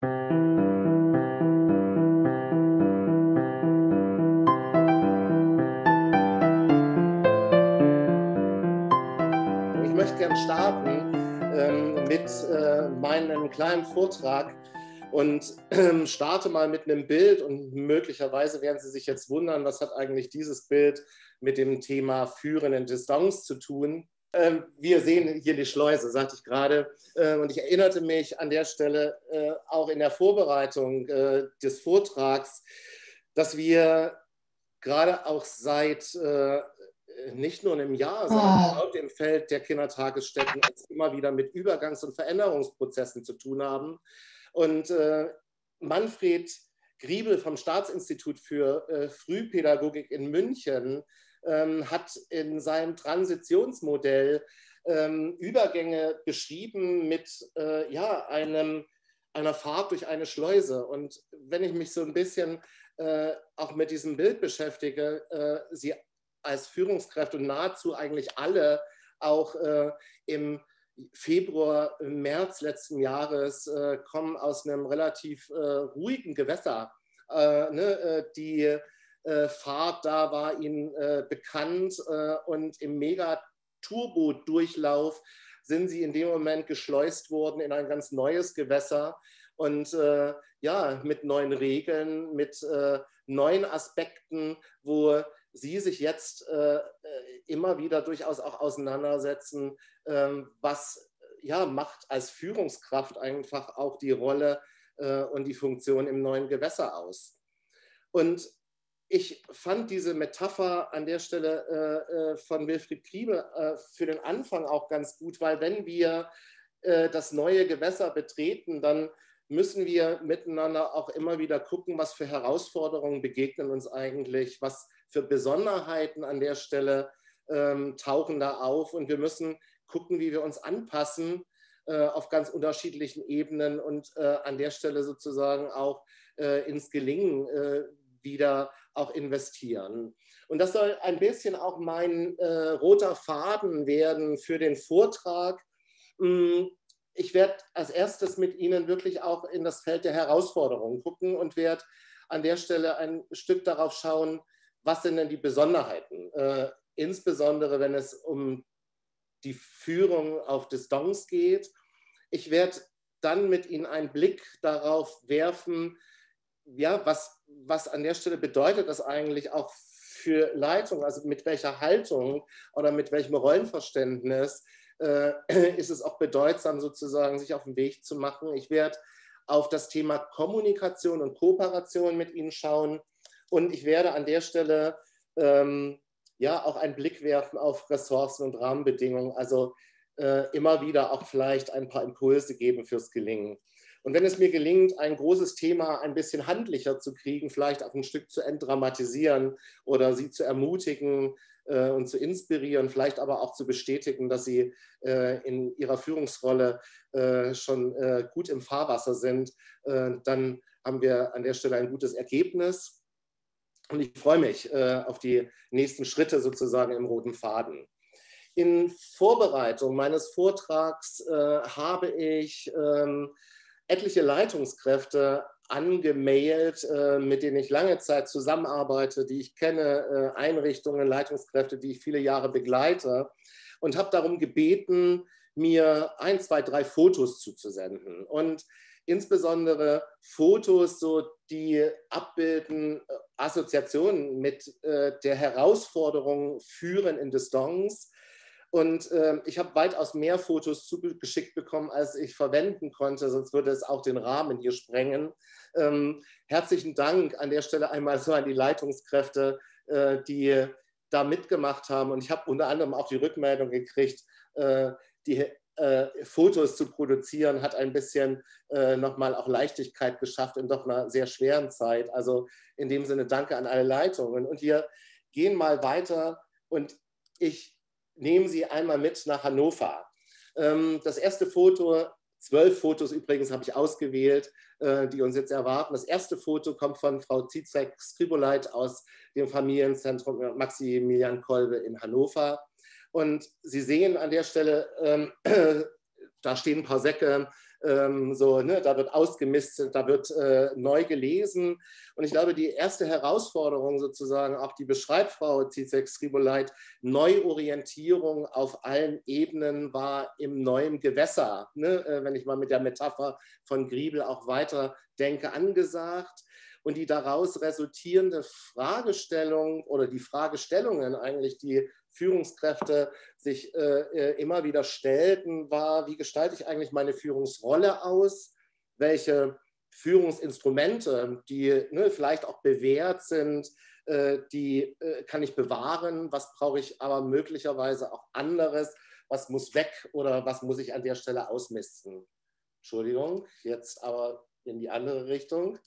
Ich möchte gerne starten ähm, mit äh, meinem kleinen Vortrag und äh, starte mal mit einem Bild und möglicherweise werden Sie sich jetzt wundern, was hat eigentlich dieses Bild mit dem Thema Führen in Distanz zu tun. Ähm, wir sehen hier die Schleuse, sagte ich gerade. Äh, und ich erinnerte mich an der Stelle äh, auch in der Vorbereitung äh, des Vortrags, dass wir gerade auch seit nicht nur im Jahr, sondern oh. auch im Feld der Kindertagesstätten immer wieder mit Übergangs- und Veränderungsprozessen zu tun haben. Und Manfred Griebel vom Staatsinstitut für Frühpädagogik in München ähm, hat in seinem Transitionsmodell ähm, Übergänge beschrieben mit äh, ja, einem, einer Fahrt durch eine Schleuse. Und wenn ich mich so ein bisschen äh, auch mit diesem Bild beschäftige, äh, sie als Führungskräfte und nahezu eigentlich alle auch äh, im Februar, März letzten Jahres äh, kommen aus einem relativ äh, ruhigen Gewässer. Ne, die Fahrt da war ihnen äh, bekannt äh, und im Mega-Turbo-Durchlauf sind sie in dem Moment geschleust worden in ein ganz neues Gewässer und äh, ja, mit neuen Regeln, mit äh, neuen Aspekten, wo Sie sich jetzt äh, immer wieder durchaus auch auseinandersetzen, ähm, was ja, macht als Führungskraft einfach auch die Rolle und die Funktion im neuen Gewässer aus. Und ich fand diese Metapher an der Stelle äh, äh, von Wilfried Kriebe äh, für den Anfang auch ganz gut, weil wenn wir äh, das neue Gewässer betreten, dann müssen wir miteinander auch immer wieder gucken, was für Herausforderungen begegnen uns eigentlich, was für Besonderheiten an der Stelle ähm, tauchen da auf. Und wir müssen gucken, wie wir uns anpassen äh, auf ganz unterschiedlichen Ebenen und äh, an der Stelle sozusagen auch ins Gelingen wieder auch investieren. Und das soll ein bisschen auch mein äh, roter Faden werden für den Vortrag. Mm, ich werde als erstes mit Ihnen wirklich auch in das Feld der Herausforderungen gucken und werde an der Stelle ein Stück darauf schauen, was sind denn die Besonderheiten, äh, insbesondere wenn es um die Führung auf Distanz geht. Ich werde dann mit Ihnen einen Blick darauf werfen, ja, was, was an der Stelle bedeutet das eigentlich auch für Leitung, also mit welcher Haltung oder mit welchem Rollenverständnis äh, ist es auch bedeutsam, sozusagen sich auf den Weg zu machen. Ich werde auf das Thema Kommunikation und Kooperation mit Ihnen schauen und ich werde an der Stelle ähm, ja auch einen Blick werfen auf Ressourcen und Rahmenbedingungen, also äh, immer wieder auch vielleicht ein paar Impulse geben fürs Gelingen. Und wenn es mir gelingt, ein großes Thema ein bisschen handlicher zu kriegen, vielleicht auch ein Stück zu entdramatisieren oder sie zu ermutigen äh, und zu inspirieren, vielleicht aber auch zu bestätigen, dass sie äh, in ihrer Führungsrolle äh, schon äh, gut im Fahrwasser sind, äh, dann haben wir an der Stelle ein gutes Ergebnis. Und ich freue mich äh, auf die nächsten Schritte sozusagen im roten Faden. In Vorbereitung meines Vortrags habe ich ähm, etliche Leitungskräfte angemailt, äh, mit denen ich lange Zeit zusammenarbeite, die ich kenne, äh, Einrichtungen, Leitungskräfte, die ich viele Jahre begleite und habe darum gebeten, mir ein, zwei, drei Fotos zuzusenden. Und insbesondere Fotos, so die abbilden äh, Assoziationen mit der Herausforderung Führen in Distanz, und äh, ich habe weitaus mehr Fotos zugeschickt bekommen, als ich verwenden konnte, sonst würde es auch den Rahmen hier sprengen. Ähm, herzlichen Dank an der Stelle einmal so an die Leitungskräfte, äh, die da mitgemacht haben. Und ich habe unter anderem auch die Rückmeldung gekriegt, äh, die äh, Fotos zu produzieren, hat ein bisschen äh, nochmal auch Leichtigkeit geschafft in doch einer sehr schweren Zeit. Also in dem Sinne danke an alle Leitungen. Und wir gehen mal weiter und ich nehmen Sie einmal mit nach Hannover. Ähm, das erste Foto, zwölf Fotos übrigens habe ich ausgewählt, äh, die uns jetzt erwarten. Das erste Foto kommt von Frau Zizek Skriboleit aus dem Familienzentrum Maximilian Kolbe in Hannover. Und Sie sehen an der Stelle, ähm, da stehen ein paar Säcke ähm, so, ne, da wird ausgemistet, da wird äh, neu gelesen. Und ich glaube, die erste Herausforderung sozusagen, auch die beschreibt Frau Zizek-Skriboleit, Neuorientierung auf allen Ebenen war im neuen Gewässer, ne, äh, wenn ich mal mit der Metapher von Griebel auch weiter denke, angesagt und die daraus resultierende Fragestellung oder die Fragestellungen eigentlich, die Führungskräfte sich äh, äh, immer wieder stellten, war, wie gestalte ich eigentlich meine Führungsrolle aus? Welche Führungsinstrumente, die ne, vielleicht auch bewährt sind, äh, die äh, kann ich bewahren? Was brauche ich aber möglicherweise auch anderes? Was muss weg oder was muss ich an der Stelle ausmisten? Entschuldigung, jetzt aber in die andere Richtung.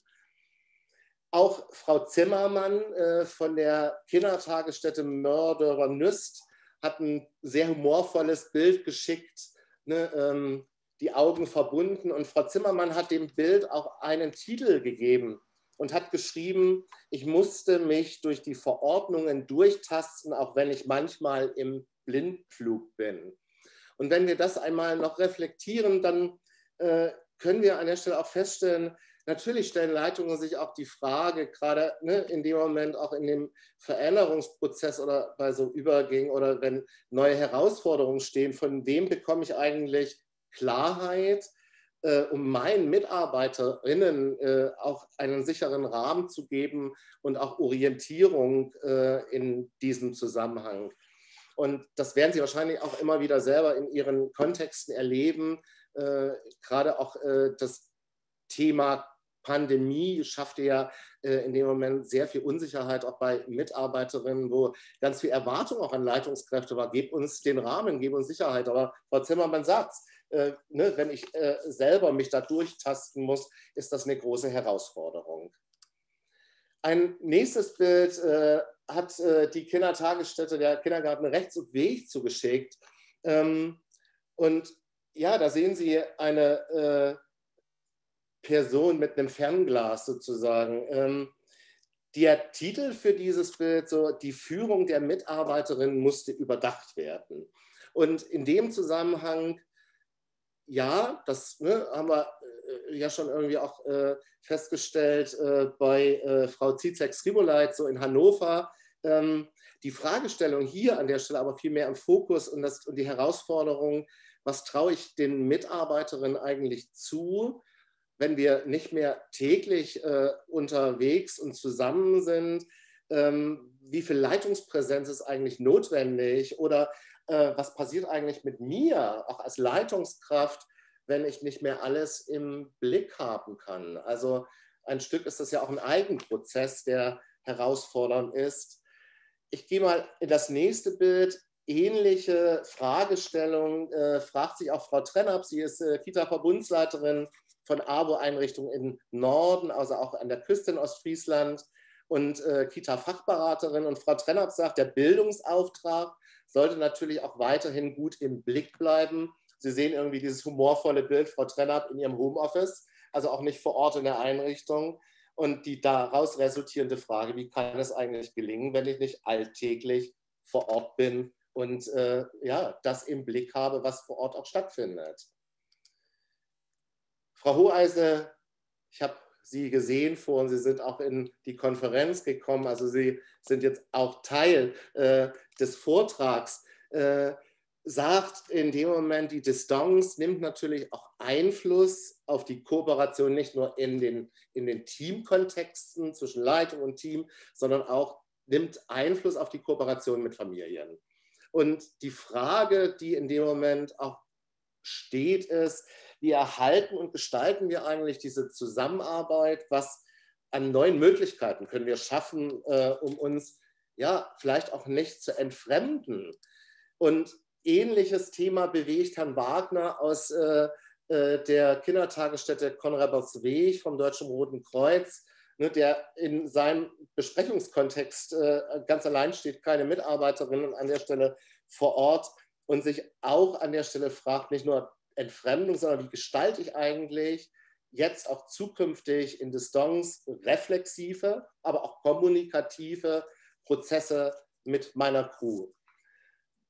Auch Frau Zimmermann äh, von der Kindertagesstätte Mörderer Nüst hat ein sehr humorvolles Bild geschickt, ne, ähm, die Augen verbunden. Und Frau Zimmermann hat dem Bild auch einen Titel gegeben und hat geschrieben, ich musste mich durch die Verordnungen durchtasten, auch wenn ich manchmal im Blindflug bin. Und wenn wir das einmal noch reflektieren, dann äh, können wir an der Stelle auch feststellen, Natürlich stellen Leitungen sich auch die Frage, gerade ne, in dem Moment auch in dem Veränderungsprozess oder bei so Übergängen oder wenn neue Herausforderungen stehen, von wem bekomme ich eigentlich Klarheit, äh, um meinen Mitarbeiterinnen äh, auch einen sicheren Rahmen zu geben und auch Orientierung äh, in diesem Zusammenhang. Und das werden Sie wahrscheinlich auch immer wieder selber in Ihren Kontexten erleben, äh, gerade auch äh, das Thema Pandemie schaffte ja äh, in dem Moment sehr viel Unsicherheit auch bei Mitarbeiterinnen, wo ganz viel Erwartung auch an Leitungskräfte war. Gebt uns den Rahmen, gebt uns Sicherheit. Aber Frau Zimmermann sagt äh, ne, wenn ich äh, selber mich da durchtasten muss, ist das eine große Herausforderung. Ein nächstes Bild äh, hat äh, die Kindertagesstätte, der Kindergarten Rechts und Weg zugeschickt. Ähm, und ja, da sehen Sie eine äh, Person mit einem Fernglas sozusagen. Ähm, der Titel für dieses Bild, so die Führung der Mitarbeiterin musste überdacht werden. Und in dem Zusammenhang, ja, das ne, haben wir äh, ja schon irgendwie auch äh, festgestellt äh, bei äh, Frau Zizek-Skriboleit, so in Hannover. Ähm, die Fragestellung hier an der Stelle aber viel mehr im Fokus und, das, und die Herausforderung, was traue ich den Mitarbeiterinnen eigentlich zu? Wenn wir nicht mehr täglich äh, unterwegs und zusammen sind, ähm, wie viel Leitungspräsenz ist eigentlich notwendig oder äh, was passiert eigentlich mit mir, auch als Leitungskraft, wenn ich nicht mehr alles im Blick haben kann. Also ein Stück ist das ja auch ein Eigenprozess, der herausfordernd ist. Ich gehe mal in das nächste Bild. Ähnliche Fragestellung äh, fragt sich auch Frau Trennab. Sie ist äh, Kita-Verbundsleiterin von ABO-Einrichtungen im Norden, also auch an der Küste in Ostfriesland und äh, Kita-Fachberaterin. Und Frau Trennert sagt, der Bildungsauftrag sollte natürlich auch weiterhin gut im Blick bleiben. Sie sehen irgendwie dieses humorvolle Bild, Frau Trennert in ihrem Homeoffice, also auch nicht vor Ort in der Einrichtung. Und die daraus resultierende Frage, wie kann es eigentlich gelingen, wenn ich nicht alltäglich vor Ort bin und äh, ja, das im Blick habe, was vor Ort auch stattfindet. Frau Hoheise, ich habe Sie gesehen vorhin, Sie sind auch in die Konferenz gekommen, also Sie sind jetzt auch Teil äh, des Vortrags. Äh, sagt in dem Moment, die Distanz nimmt natürlich auch Einfluss auf die Kooperation, nicht nur in den, in den Teamkontexten zwischen Leitung und Team, sondern auch nimmt Einfluss auf die Kooperation mit Familien. Und die Frage, die in dem Moment auch steht, ist, wie erhalten und gestalten wir eigentlich diese Zusammenarbeit? Was an neuen Möglichkeiten können wir schaffen, äh, um uns ja vielleicht auch nicht zu entfremden? Und ähnliches Thema bewegt Herrn Wagner aus äh, äh, der Kindertagesstätte Konradsweg vom Deutschen Roten Kreuz, ne, der in seinem Besprechungskontext äh, ganz allein steht, keine Mitarbeiterinnen an der Stelle vor Ort und sich auch an der Stelle fragt, nicht nur Entfremdung, sondern wie gestalte ich eigentlich jetzt auch zukünftig in Distanz reflexive, aber auch kommunikative Prozesse mit meiner Crew.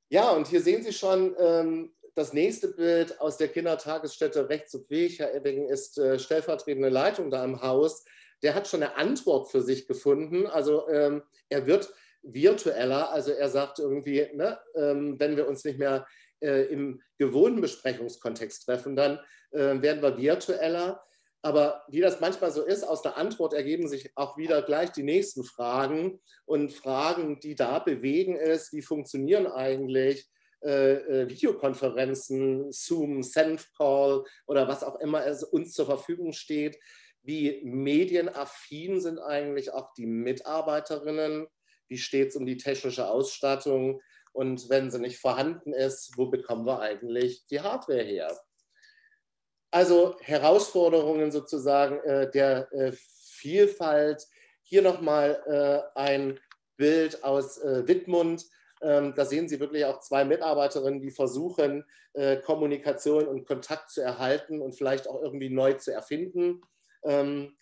Ja, und hier sehen Sie schon, ähm, das nächste Bild aus der Kindertagesstätte rechts auf Weg, Herr Ebbing ist äh, stellvertretende Leitung da im Haus, der hat schon eine Antwort für sich gefunden. Also ähm, er wird virtueller, also er sagt irgendwie, ne, ähm, wenn wir uns nicht mehr äh, im gewohnten Besprechungskontext treffen, dann äh, werden wir virtueller. Aber wie das manchmal so ist, aus der Antwort ergeben sich auch wieder gleich die nächsten Fragen und Fragen, die da bewegen ist, wie funktionieren eigentlich äh, äh Videokonferenzen, Zoom, SendCall oder was auch immer es uns zur Verfügung steht. Wie medienaffin sind eigentlich auch die Mitarbeiterinnen? Wie steht es um die technische Ausstattung? Und wenn sie nicht vorhanden ist, wo bekommen wir eigentlich die Hardware her? Also Herausforderungen sozusagen äh, der äh, Vielfalt. Hier nochmal äh, ein Bild aus äh, Wittmund. Ähm, da sehen Sie wirklich auch zwei Mitarbeiterinnen, die versuchen, äh, Kommunikation und Kontakt zu erhalten und vielleicht auch irgendwie neu zu erfinden. Ähm,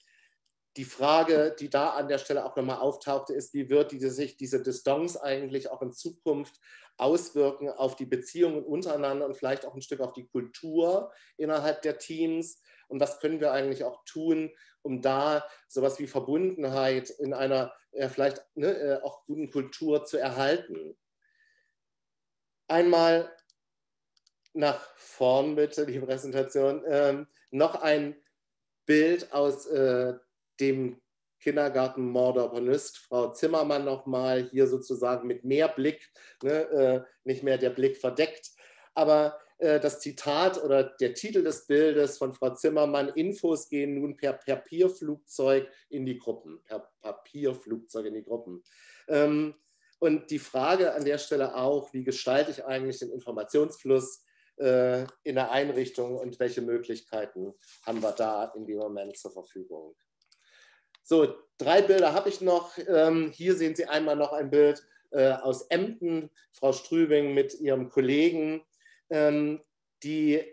die Frage, die da an der Stelle auch nochmal auftauchte, ist, wie wird diese, sich diese Distanz eigentlich auch in Zukunft auswirken auf die Beziehungen untereinander und vielleicht auch ein Stück auf die Kultur innerhalb der Teams? Und was können wir eigentlich auch tun, um da sowas wie Verbundenheit in einer äh, vielleicht ne, äh, auch guten Kultur zu erhalten? Einmal nach vorn bitte, die Präsentation. Ähm, noch ein Bild aus äh, dem Kindergarten Mordorponist, Frau Zimmermann nochmal hier sozusagen mit mehr Blick, ne, äh, nicht mehr der Blick verdeckt. Aber äh, das Zitat oder der Titel des Bildes von Frau Zimmermann, Infos gehen nun per Papierflugzeug in die Gruppen, per Papierflugzeug in die Gruppen. Ähm, und die Frage an der Stelle auch, wie gestalte ich eigentlich den Informationsfluss äh, in der Einrichtung und welche Möglichkeiten haben wir da in dem Moment zur Verfügung. So, drei Bilder habe ich noch. Ähm, hier sehen Sie einmal noch ein Bild äh, aus Emden, Frau Strübing mit ihrem Kollegen, ähm, die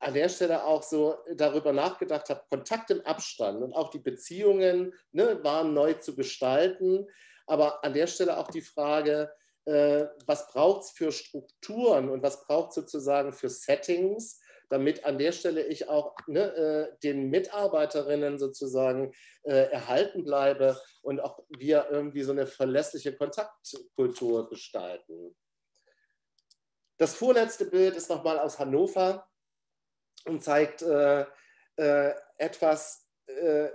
an der Stelle auch so darüber nachgedacht hat, Kontakt im Abstand und auch die Beziehungen ne, waren neu zu gestalten. Aber an der Stelle auch die Frage, äh, was braucht es für Strukturen und was braucht es sozusagen für Settings, damit an der Stelle ich auch ne, äh, den Mitarbeiterinnen sozusagen äh, erhalten bleibe und auch wir irgendwie so eine verlässliche Kontaktkultur gestalten. Das vorletzte Bild ist nochmal aus Hannover und zeigt äh, äh etwas, äh,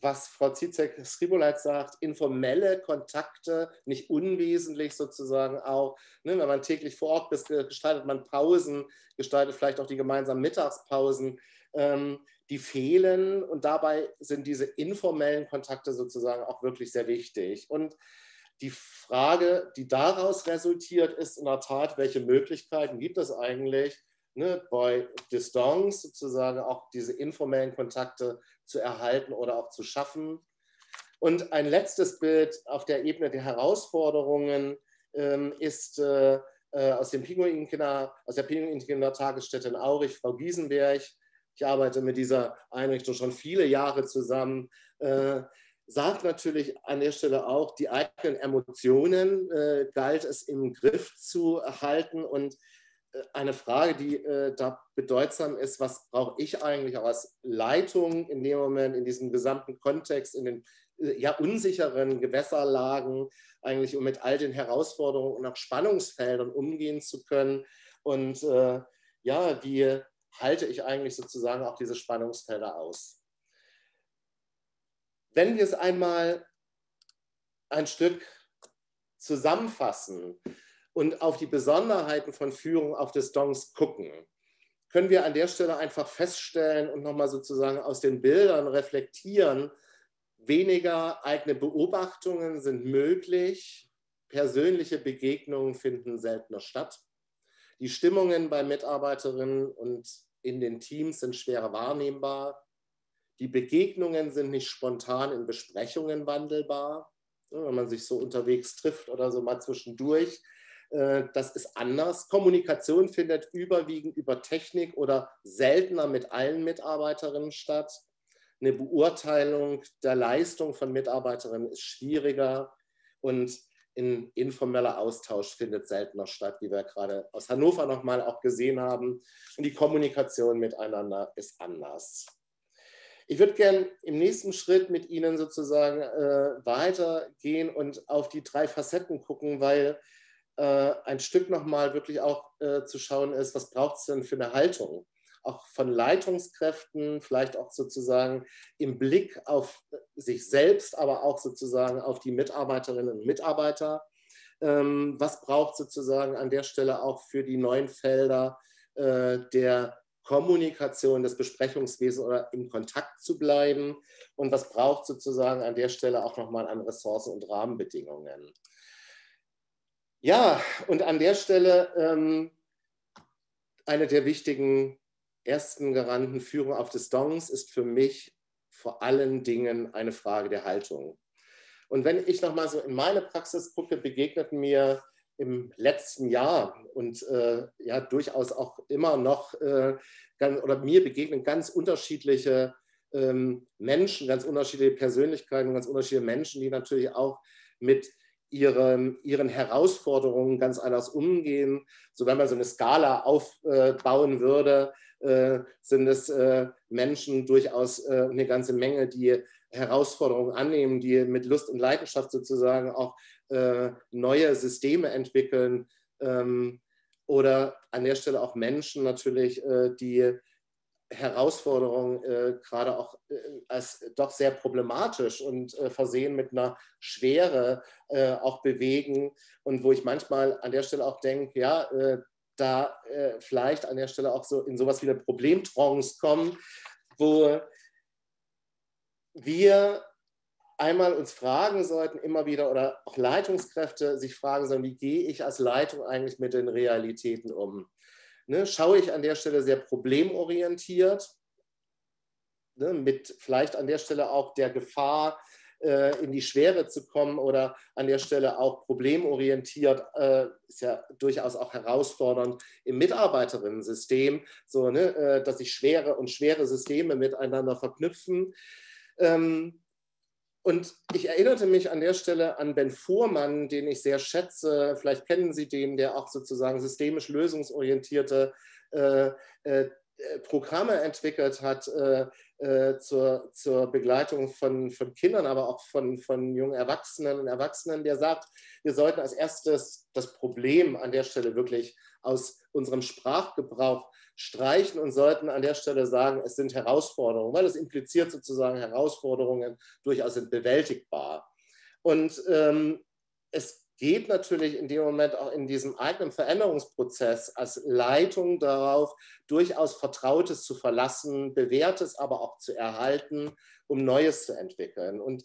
was Frau Zizek-Skriboleit sagt, informelle Kontakte, nicht unwesentlich sozusagen auch. Ne, wenn man täglich vor Ort ist, gestaltet man Pausen, gestaltet vielleicht auch die gemeinsamen Mittagspausen. Ähm, die fehlen und dabei sind diese informellen Kontakte sozusagen auch wirklich sehr wichtig. Und die Frage, die daraus resultiert, ist in der Tat, welche Möglichkeiten gibt es eigentlich, ne, bei Distanz sozusagen auch diese informellen Kontakte zu erhalten oder auch zu schaffen. Und ein letztes Bild auf der Ebene der Herausforderungen ähm, ist äh, äh, aus, dem Pinguinkinder, aus der Pinguinkinder-Tagesstätte in Aurich, Frau Giesenberg. Ich arbeite mit dieser Einrichtung schon viele Jahre zusammen. Äh, sagt natürlich an der Stelle auch, die eigenen Emotionen äh, galt es im Griff zu halten und eine Frage, die äh, da bedeutsam ist, was brauche ich eigentlich auch als Leitung in dem Moment, in diesem gesamten Kontext, in den äh, ja, unsicheren Gewässerlagen, eigentlich um mit all den Herausforderungen und auch Spannungsfeldern umgehen zu können. Und äh, ja, wie halte ich eigentlich sozusagen auch diese Spannungsfelder aus? Wenn wir es einmal ein Stück zusammenfassen, und auf die Besonderheiten von Führung auf Distanz gucken, können wir an der Stelle einfach feststellen und nochmal sozusagen aus den Bildern reflektieren, weniger eigene Beobachtungen sind möglich, persönliche Begegnungen finden seltener statt. Die Stimmungen bei Mitarbeiterinnen und in den Teams sind schwer wahrnehmbar. Die Begegnungen sind nicht spontan in Besprechungen wandelbar. Wenn man sich so unterwegs trifft oder so mal zwischendurch, das ist anders. Kommunikation findet überwiegend über Technik oder seltener mit allen Mitarbeiterinnen statt. Eine Beurteilung der Leistung von Mitarbeiterinnen ist schwieriger und ein informeller Austausch findet seltener statt, wie wir gerade aus Hannover nochmal auch gesehen haben. Und die Kommunikation miteinander ist anders. Ich würde gerne im nächsten Schritt mit Ihnen sozusagen äh, weitergehen und auf die drei Facetten gucken, weil äh, ein Stück nochmal wirklich auch äh, zu schauen ist, was braucht es denn für eine Haltung? Auch von Leitungskräften, vielleicht auch sozusagen im Blick auf sich selbst, aber auch sozusagen auf die Mitarbeiterinnen und Mitarbeiter. Ähm, was braucht sozusagen an der Stelle auch für die neuen Felder äh, der Kommunikation, des Besprechungswesens oder im Kontakt zu bleiben? Und was braucht sozusagen an der Stelle auch nochmal an Ressourcen und Rahmenbedingungen? Ja, und an der Stelle ähm, eine der wichtigen ersten Garanten Führung auf Distanz ist für mich vor allen Dingen eine Frage der Haltung. Und wenn ich nochmal so in meine Praxis gucke, begegneten mir im letzten Jahr und äh, ja durchaus auch immer noch äh, ganz, oder mir begegnen ganz unterschiedliche ähm, Menschen, ganz unterschiedliche Persönlichkeiten, ganz unterschiedliche Menschen, die natürlich auch mit ihren, ihren Herausforderungen ganz anders umgehen. So wenn man so eine Skala aufbauen würde, äh, sind es äh, Menschen durchaus äh, eine ganze Menge, die Herausforderungen annehmen, die mit Lust und Leidenschaft sozusagen auch neue Systeme entwickeln ähm, oder an der Stelle auch Menschen natürlich, die Herausforderung äh, gerade auch äh, als doch sehr problematisch und äh, versehen mit einer Schwere äh, auch bewegen und wo ich manchmal an der Stelle auch denke, ja, äh, da äh, vielleicht an der Stelle auch so in sowas wie eine Problemtrance kommen, wo wir einmal uns fragen sollten, immer wieder, oder auch Leitungskräfte sich fragen sollen, wie gehe ich als Leitung eigentlich mit den Realitäten um? Ne, schaue ich an der Stelle sehr problemorientiert, ne, mit vielleicht an der Stelle auch der Gefahr, äh, in die Schwere zu kommen oder an der Stelle auch problemorientiert, äh, ist ja durchaus auch herausfordernd im Mitarbeiterinnen-System, so, ne, äh, dass sich schwere und schwere Systeme miteinander verknüpfen. Ähm, und ich erinnerte mich an der Stelle an Ben Fuhrmann, den ich sehr schätze. Vielleicht kennen Sie den, der auch sozusagen systemisch lösungsorientierte äh, äh, Programme entwickelt hat äh, äh, zur, zur Begleitung von, von Kindern, aber auch von, von jungen Erwachsenen und Erwachsenen, der sagt, wir sollten als erstes das Problem an der Stelle wirklich aus unserem Sprachgebrauch streichen und sollten an der Stelle sagen, es sind Herausforderungen, weil es impliziert sozusagen Herausforderungen durchaus sind bewältigbar. Und ähm, es geht natürlich in dem Moment auch in diesem eigenen Veränderungsprozess als Leitung darauf, durchaus Vertrautes zu verlassen, Bewährtes aber auch zu erhalten, um Neues zu entwickeln. Und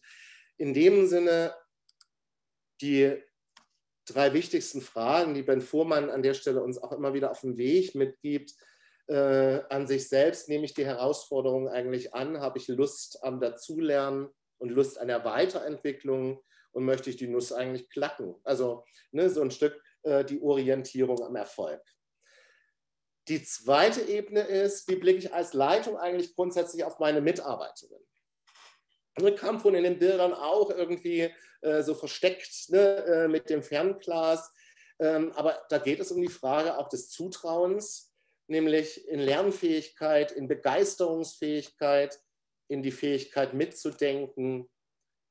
in dem Sinne die drei wichtigsten Fragen, die Ben Fuhrmann an der Stelle uns auch immer wieder auf den Weg mitgibt, äh, an sich selbst nehme ich die Herausforderung eigentlich an, habe ich Lust am Dazulernen und Lust an der Weiterentwicklung und möchte ich die Nuss eigentlich klacken. Also ne, so ein Stück äh, die Orientierung am Erfolg. Die zweite Ebene ist, wie blicke ich als Leitung eigentlich grundsätzlich auf meine Mitarbeiterin? Und kam von in den Bildern auch irgendwie äh, so versteckt ne, äh, mit dem Fernglas. Ähm, aber da geht es um die Frage auch des Zutrauens nämlich in Lernfähigkeit, in Begeisterungsfähigkeit, in die Fähigkeit mitzudenken,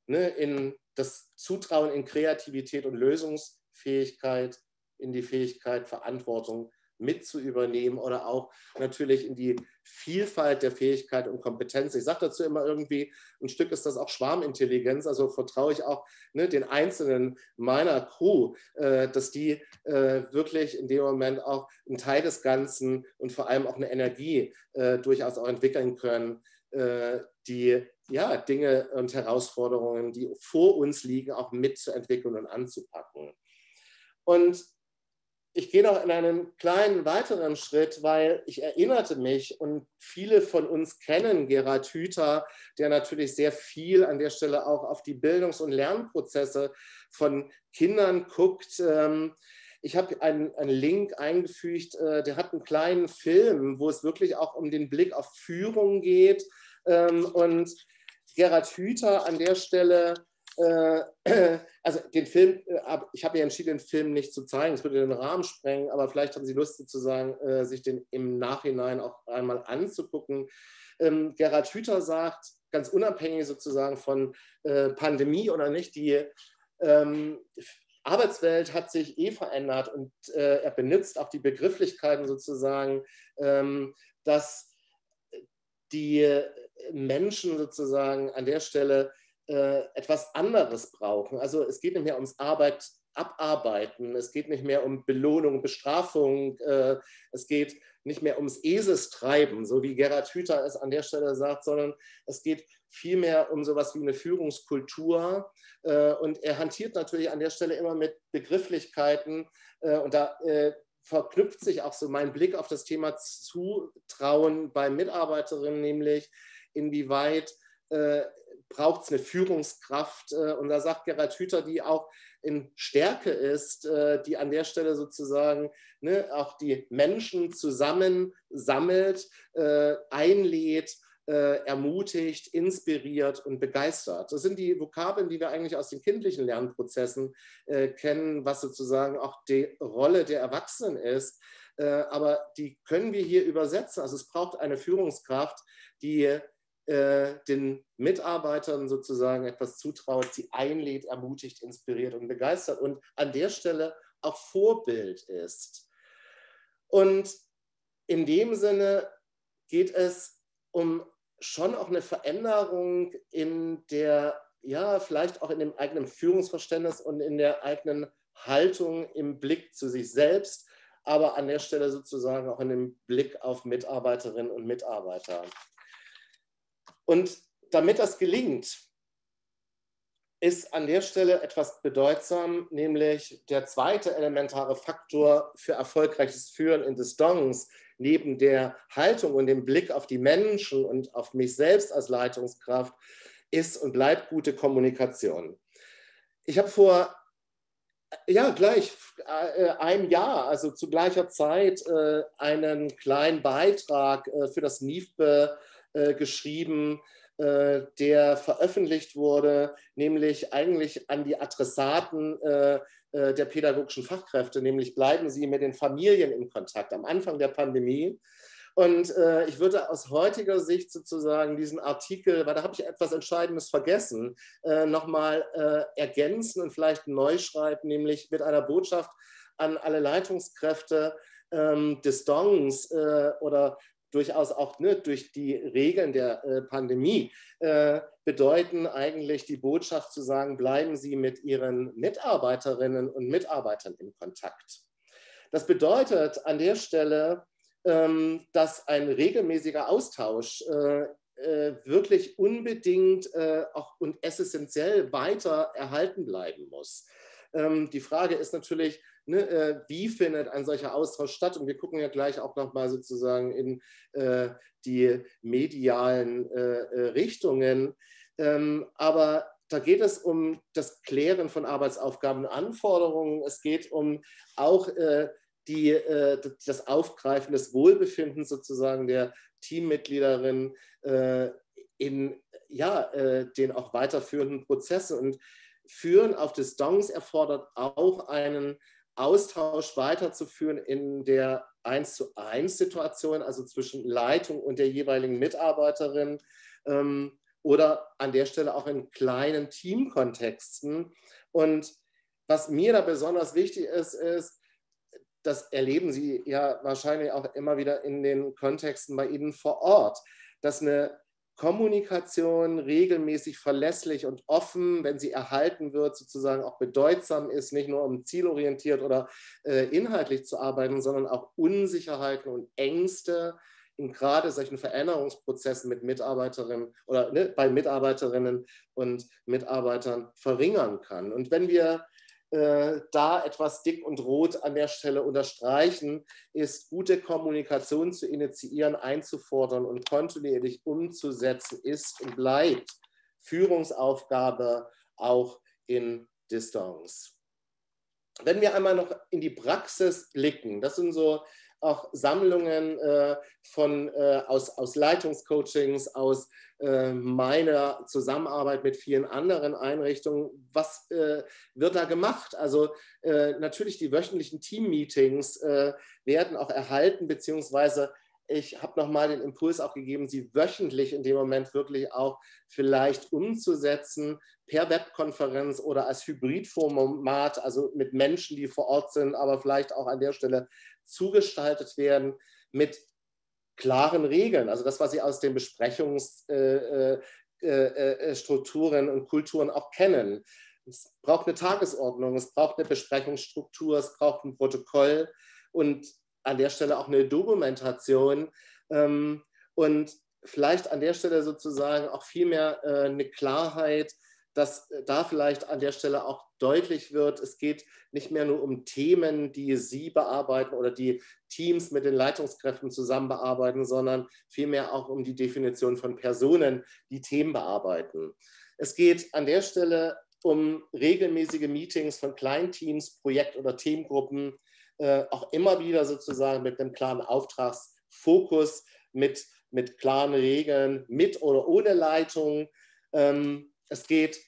ne, in das Zutrauen in Kreativität und Lösungsfähigkeit, in die Fähigkeit, Verantwortung mit zu übernehmen oder auch natürlich in die Vielfalt der Fähigkeit und Kompetenz. Ich sage dazu immer irgendwie, ein Stück ist das auch Schwarmintelligenz, also vertraue ich auch ne, den Einzelnen meiner Crew, äh, dass die äh, wirklich in dem Moment auch einen Teil des Ganzen und vor allem auch eine Energie äh, durchaus auch entwickeln können, äh, die ja, Dinge und Herausforderungen, die vor uns liegen, auch mitzuentwickeln und anzupacken. Und ich gehe noch in einen kleinen weiteren Schritt, weil ich erinnerte mich und viele von uns kennen Gerhard Hüther, der natürlich sehr viel an der Stelle auch auf die Bildungs- und Lernprozesse von Kindern guckt. Ähm, ich habe einen, einen, Link eingefügt, äh, der hat einen kleinen Film, wo es wirklich auch um den Blick auf Führung geht. Ähm, und Gerhard Hüther an der Stelle äh, also den Film, äh, ich habe ja entschieden, den Film nicht zu zeigen, es würde den Rahmen sprengen, aber vielleicht haben Sie Lust sozusagen, äh, sich den im Nachhinein auch einmal anzugucken. Ähm, Gerhard Hüther sagt, ganz unabhängig sozusagen von Pandemie oder nicht, die ähm, Arbeitswelt hat sich eh verändert und er benutzt auch die Begrifflichkeiten sozusagen, ähm, dass die Menschen sozusagen an der Stelle äh, etwas anderes brauchen. Also es geht nicht mehr ums Arbeit abarbeiten, es geht nicht mehr um Belohnung, Bestrafung, äh, es geht nicht mehr ums Esestreiben, so wie Gerhard Hüther es an der Stelle sagt, sondern es geht vielmehr um sowas wie eine Führungskultur. Äh, und er hantiert natürlich an der Stelle immer mit Begrifflichkeiten und da verknüpft sich auch so mein Blick auf das Thema Zutrauen bei Mitarbeiterinnen, nämlich inwieweit äh, braucht es eine Führungskraft. Äh, und da sagt Gerhard Hüther, die auch in Stärke ist, äh, die an der Stelle sozusagen ne, auch die Menschen zusammen sammelt, äh, einlädt, äh, ermutigt, inspiriert und begeistert. Das sind die Vokabeln, die wir eigentlich aus den kindlichen Lernprozessen kennen, was sozusagen auch die Rolle der Erwachsenen ist. Aber die können wir hier übersetzen. Also es braucht eine Führungskraft, die äh, den Mitarbeitern sozusagen etwas zutraut, sie einlädt, ermutigt, inspiriert und begeistert und an der Stelle auch Vorbild ist. Und in dem Sinne geht es um schon auch eine Veränderung in der, ja, vielleicht auch in dem eigenen Führungsverständnis und in der eigenen Haltung im Blick zu sich selbst, aber an der Stelle sozusagen auch in dem Blick auf Mitarbeiterinnen und Mitarbeiter. Und damit das gelingt, ist an der Stelle etwas bedeutsam, nämlich der zweite elementare Faktor für erfolgreiches Führen in Distanz, neben der Haltung und dem Blick auf die Menschen und auf mich selbst als Leitungskraft, ist und bleibt gute Kommunikation. Ich habe vor ja, gleich äh, einem Jahr, also zu gleicher Zeit, äh, einen kleinen Beitrag äh, für das NIFBE äh, geschrieben, äh, der veröffentlicht wurde, nämlich eigentlich an die Adressaten äh, der pädagogischen Fachkräfte, nämlich bleiben Sie mit den Familien in Kontakt am Anfang der Pandemie. Und äh, ich würde aus heutiger Sicht sozusagen diesen Artikel, weil da habe ich etwas Entscheidendes vergessen, äh, nochmal äh, ergänzen und vielleicht neu schreiben, nämlich mit einer Botschaft an alle Leitungskräfte ähm, des Dongs oder durchaus auch ne, durch die Regeln der äh, Pandemie äh, bedeuten eigentlich die Botschaft zu sagen, bleiben Sie mit Ihren Mitarbeiterinnen und Mitarbeitern in Kontakt. Das bedeutet an der Stelle, ähm, dass ein regelmäßiger Austausch äh, äh wirklich unbedingt äh, auch und essentiell weiter erhalten bleiben muss. Ähm, die Frage ist natürlich, ne, äh, wie findet ein solcher Austausch statt? Und wir gucken ja gleich auch nochmal sozusagen in äh, die medialen äh, äh, Richtungen. Ähm, aber da geht es um das Klären von Arbeitsaufgaben und Anforderungen. Es geht um auch äh, die, äh, das Aufgreifen des Wohlbefindens sozusagen der Teammitgliederin in ja, den auch weiterführenden Prozessen. Und Führen auf Distanz erfordert auch einen Austausch weiterzuführen in der 1 zu 1 Situation, also zwischen Leitung und der jeweiligen Mitarbeiterin ähm, oder an der Stelle auch in kleinen Teamkontexten. Und was mir da besonders wichtig ist, ist, das erleben Sie ja wahrscheinlich auch immer wieder in den Kontexten bei Ihnen vor Ort, dass eine Kommunikation regelmäßig verlässlich und offen, wenn sie erhalten wird, sozusagen auch bedeutsam ist, nicht nur um zielorientiert oder äh, inhaltlich zu arbeiten, sondern auch Unsicherheiten und Ängste in gerade solchen Veränderungsprozessen mit Mitarbeiterinnen oder ne, bei Mitarbeiterinnen und Mitarbeitern verringern kann. Und wenn wir äh, da etwas dick und rot an der Stelle unterstreichen, ist gute Kommunikation zu initiieren, einzufordern und kontinuierlich umzusetzen, ist und bleibt Führungsaufgabe auch in Distanz. Wenn wir einmal noch in die Praxis blicken, das sind so auch Sammlungen äh, von, äh, aus, aus Leitungscoachings, aus äh, meiner Zusammenarbeit mit vielen anderen Einrichtungen. Was wird da gemacht? Also natürlich die wöchentlichen Team-Meetings werden auch erhalten, beziehungsweise ich habe nochmal den Impuls auch gegeben, sie wöchentlich in dem Moment wirklich auch vielleicht umzusetzen, per Webkonferenz oder als Hybridformat, also mit Menschen, die vor Ort sind, aber vielleicht auch an der Stelle zugestaltet werden mit klaren Regeln. Also das, was Sie aus den Besprechungsstrukturen äh, äh, äh, und Kulturen auch kennen. Es braucht eine Tagesordnung, es braucht eine Besprechungsstruktur, es braucht ein Protokoll und an der Stelle auch eine Dokumentation ähm, und vielleicht an der Stelle sozusagen auch viel mehr eine Klarheit dass äh, da vielleicht an der Stelle auch deutlich wird, es geht nicht mehr nur um Themen, die Sie bearbeiten oder die Teams mit den Leitungskräften zusammen bearbeiten, sondern vielmehr auch um die Definition von Personen, die Themen bearbeiten. Es geht an der Stelle um regelmäßige Meetings von Kleinteams, Projekt- oder Teamgruppen, äh, auch immer wieder sozusagen mit einem klaren Auftragsfokus, mit, mit klaren Regeln, mit oder ohne Leitung. Ähm, es geht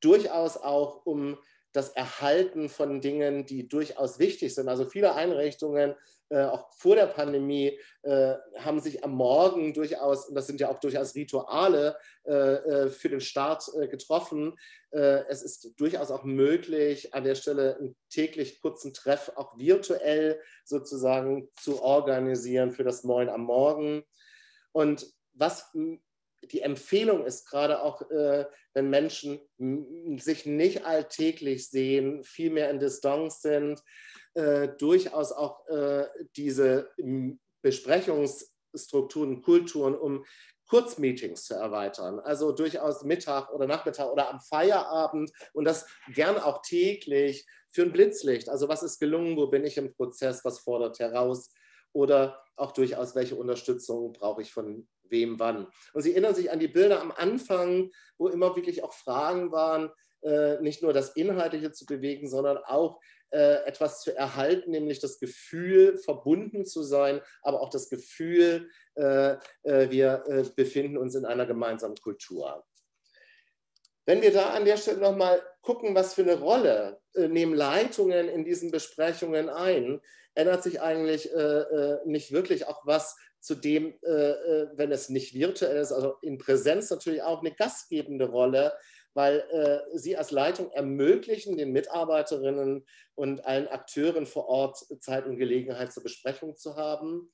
durchaus auch um das Erhalten von Dingen, die durchaus wichtig sind. Also viele Einrichtungen, äh, auch vor der Pandemie, äh, haben sich am Morgen durchaus, und das sind ja auch durchaus Rituale, äh, äh für den Start äh, getroffen. Äh, es ist durchaus auch möglich, an der Stelle einen täglich kurzen Treff auch virtuell sozusagen zu organisieren für das Moin am Morgen. Und was die Empfehlung ist gerade auch, äh, wenn Menschen sich nicht alltäglich sehen, viel mehr in Distanz sind, äh, durchaus auch äh, diese Besprechungsstrukturen, Kulturen, um Kurzmeetings zu erweitern. Also durchaus Mittag oder Nachmittag oder am Feierabend und das gern auch täglich für ein Blitzlicht. Also was ist gelungen, wo bin ich im Prozess, was fordert heraus oder auch durchaus, welche Unterstützung brauche ich von wem wann. Und Sie erinnern sich an die Bilder am Anfang, wo immer wirklich auch Fragen waren, äh, nicht nur das Inhaltliche zu bewegen, sondern auch äh, etwas zu erhalten, nämlich das Gefühl, verbunden zu sein, aber auch das Gefühl, äh, wir befinden uns in einer gemeinsamen Kultur. Wenn wir da an der Stelle nochmal gucken, was für eine Rolle nehmen Leitungen in diesen Besprechungen ein, ändert sich eigentlich nicht wirklich auch was Zudem, äh, äh, wenn es nicht virtuell ist, also in Präsenz natürlich auch eine gastgebende Rolle, weil äh, sie als Leitung ermöglichen, den Mitarbeiterinnen und allen Akteuren vor Ort Zeit und Gelegenheit zur Besprechung zu haben.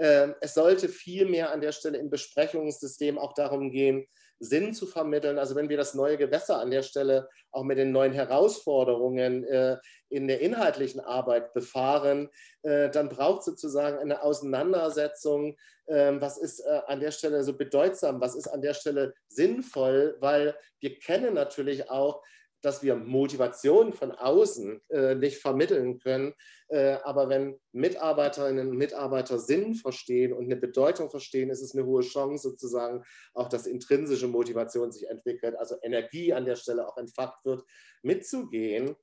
Ähm, es sollte vielmehr an der Stelle im Besprechungssystem auch darum gehen, Sinn zu vermitteln. Also wenn wir das neue Gewässer an der Stelle auch mit den neuen Herausforderungen äh, in der inhaltlichen Arbeit befahren, äh, dann braucht sozusagen eine Auseinandersetzung, äh, was ist äh, an der Stelle so bedeutsam, was ist an der Stelle sinnvoll, weil wir kennen natürlich auch dass wir Motivation von außen äh, nicht vermitteln können. Äh, aber wenn Mitarbeiterinnen und Mitarbeiter Sinn verstehen und eine Bedeutung verstehen, ist es eine hohe Chance sozusagen auch, dass intrinsische Motivation sich entwickelt, also Energie an der Stelle auch entfacht wird, mitzugehen.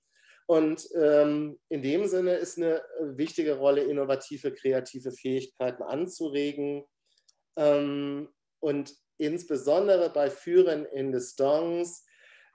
Und ähm, in dem Sinne ist eine wichtige Rolle, innovative, kreative Fähigkeiten anzuregen. Ähm, und insbesondere bei Führen in Distanz ähm,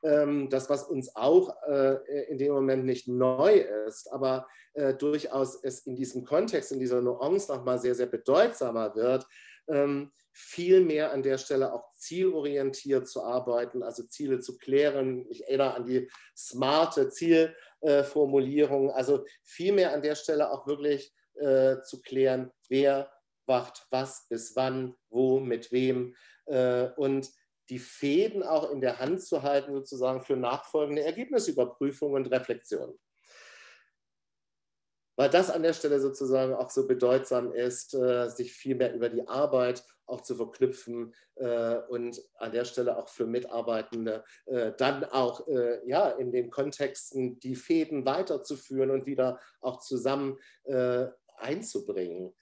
das, was uns auch äh, in dem Moment nicht neu ist, aber äh, durchaus es in diesem Kontext, in dieser Nuance nochmal sehr, sehr bedeutsamer wird, ähm, viel mehr an der Stelle auch zielorientiert zu arbeiten, also Ziele zu klären. Ich erinnere an die smarte Zielformulierung, also viel mehr an der Stelle auch wirklich äh, zu klären, wer wacht was, bis wann, wo, mit wem. und die Fäden auch in der Hand zu halten, sozusagen für nachfolgende Ergebnisüberprüfung und Reflexion. Weil das an der Stelle sozusagen auch so bedeutsam ist, äh, sich viel mehr über die Arbeit auch zu verknüpfen äh, und an der Stelle auch für Mitarbeitende äh, dann auch ja, in den Kontexten die Fäden weiterzuführen und wieder auch zusammen einzubringen.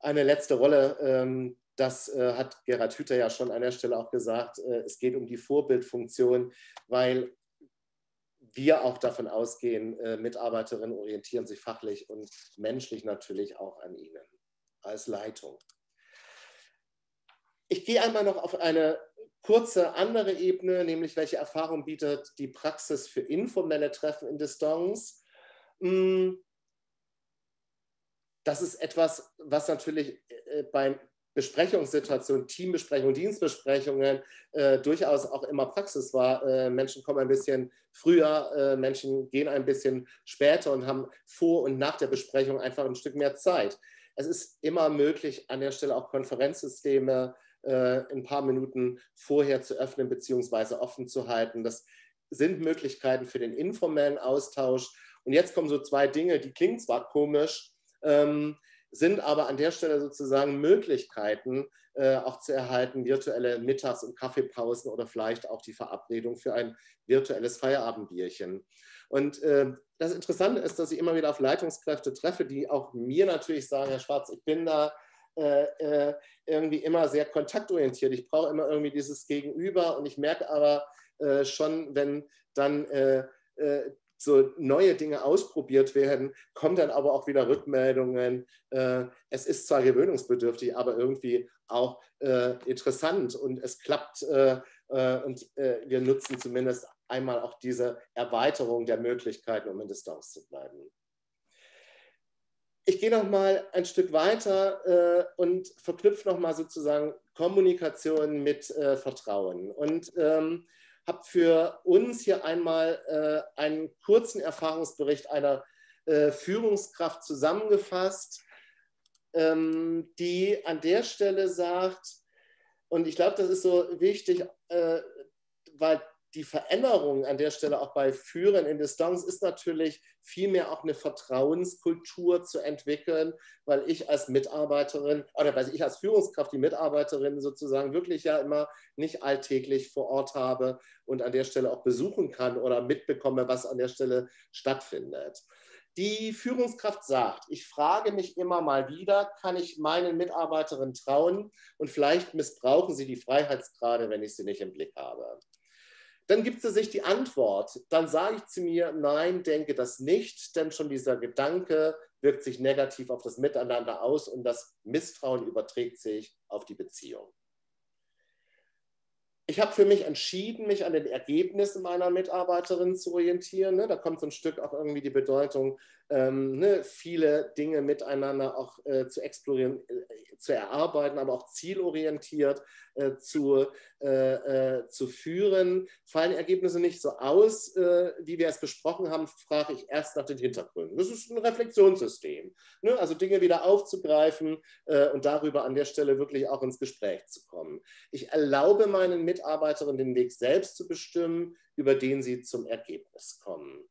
Eine letzte Rolle, ähm, das äh, hat Gerhard Hüther ja schon an der Stelle auch gesagt. Äh, es geht um die Vorbildfunktion, weil wir auch davon ausgehen, äh, Mitarbeiterinnen orientieren sich fachlich und menschlich natürlich auch an ihnen als Leitung. Ich gehe einmal noch auf eine kurze andere Ebene, nämlich welche Erfahrung bietet die Praxis für informelle Treffen in Distanz. Hm, das ist etwas, was natürlich äh, bei Besprechungssituationen, Teambesprechungen, Dienstbesprechungen äh, durchaus auch immer Praxis war. Äh, Menschen kommen ein bisschen früher, äh, Menschen gehen ein bisschen später und haben vor und nach der Besprechung einfach ein Stück mehr Zeit. Es ist immer möglich, an der Stelle auch Konferenzsysteme äh, ein paar Minuten vorher zu öffnen bzw. offen zu halten. Das sind Möglichkeiten für den informellen Austausch. Und jetzt kommen so zwei Dinge, die klingen zwar komisch, ähm, sind aber an der Stelle sozusagen Möglichkeiten, äh, auch zu erhalten, virtuelle Mittags- und Kaffeepausen oder vielleicht auch die Verabredung für ein virtuelles Feierabendbierchen. Und äh, das Interessante ist, dass ich immer wieder auf Leitungskräfte treffe, die auch mir natürlich sagen, Herr Schwarz, ich bin da äh, äh irgendwie immer sehr kontaktorientiert. Ich brauche immer irgendwie dieses Gegenüber und ich merke aber äh, schon, wenn dann äh, so neue Dinge ausprobiert werden, kommen dann aber auch wieder Rückmeldungen. Äh, es ist zwar gewöhnungsbedürftig, aber irgendwie auch äh, interessant und es klappt äh, und wir nutzen zumindest einmal auch diese Erweiterung der Möglichkeiten, um in Distanz zu bleiben. Ich gehe noch mal ein Stück weiter und verknüpfe noch mal sozusagen Kommunikation mit Vertrauen. Und ähm, habe für uns hier einmal äh, einen kurzen Erfahrungsbericht einer äh, Führungskraft zusammengefasst, ähm, die an der Stelle sagt, und ich glaube, das ist so wichtig, äh, weil die Veränderung an der Stelle auch bei Führen in Distanz ist natürlich vielmehr auch eine Vertrauenskultur zu entwickeln, weil ich als Mitarbeiterin oder weil ich als Führungskraft die Mitarbeiterin sozusagen wirklich ja immer nicht alltäglich vor Ort habe und an der Stelle auch besuchen kann oder mitbekomme, was an der Stelle stattfindet. Die Führungskraft sagt, ich frage mich immer mal wieder, kann ich meinen Mitarbeiterinnen trauen und vielleicht missbrauchen sie die Freiheitsgrade, wenn ich sie nicht im Blick habe. Dann gibt sie sich die Antwort. Dann sage ich zu mir, nein, denke das nicht, denn schon dieser Gedanke wirkt sich negativ auf das Miteinander aus und das Misstrauen überträgt sich auf die Beziehung ich habe für mich entschieden, mich an den Ergebnissen meiner Mitarbeiterin zu orientieren. Ne? Da kommt so ein Stück auch irgendwie die Bedeutung, ähm, ne? viele Dinge miteinander auch äh, zu explorieren, äh, zu erarbeiten, aber auch zielorientiert äh, zu, äh, äh, zu führen. Fallen Ergebnisse nicht so aus, äh, wie wir es besprochen haben, frage ich erst nach den Hintergründen. Das ist ein Reflexionssystem. Ne? Also Dinge wieder aufzugreifen und darüber an der Stelle wirklich auch ins Gespräch zu kommen. Ich erlaube meinen Mitarbeiterinnen den Weg selbst zu bestimmen, über den sie zum Ergebnis kommen.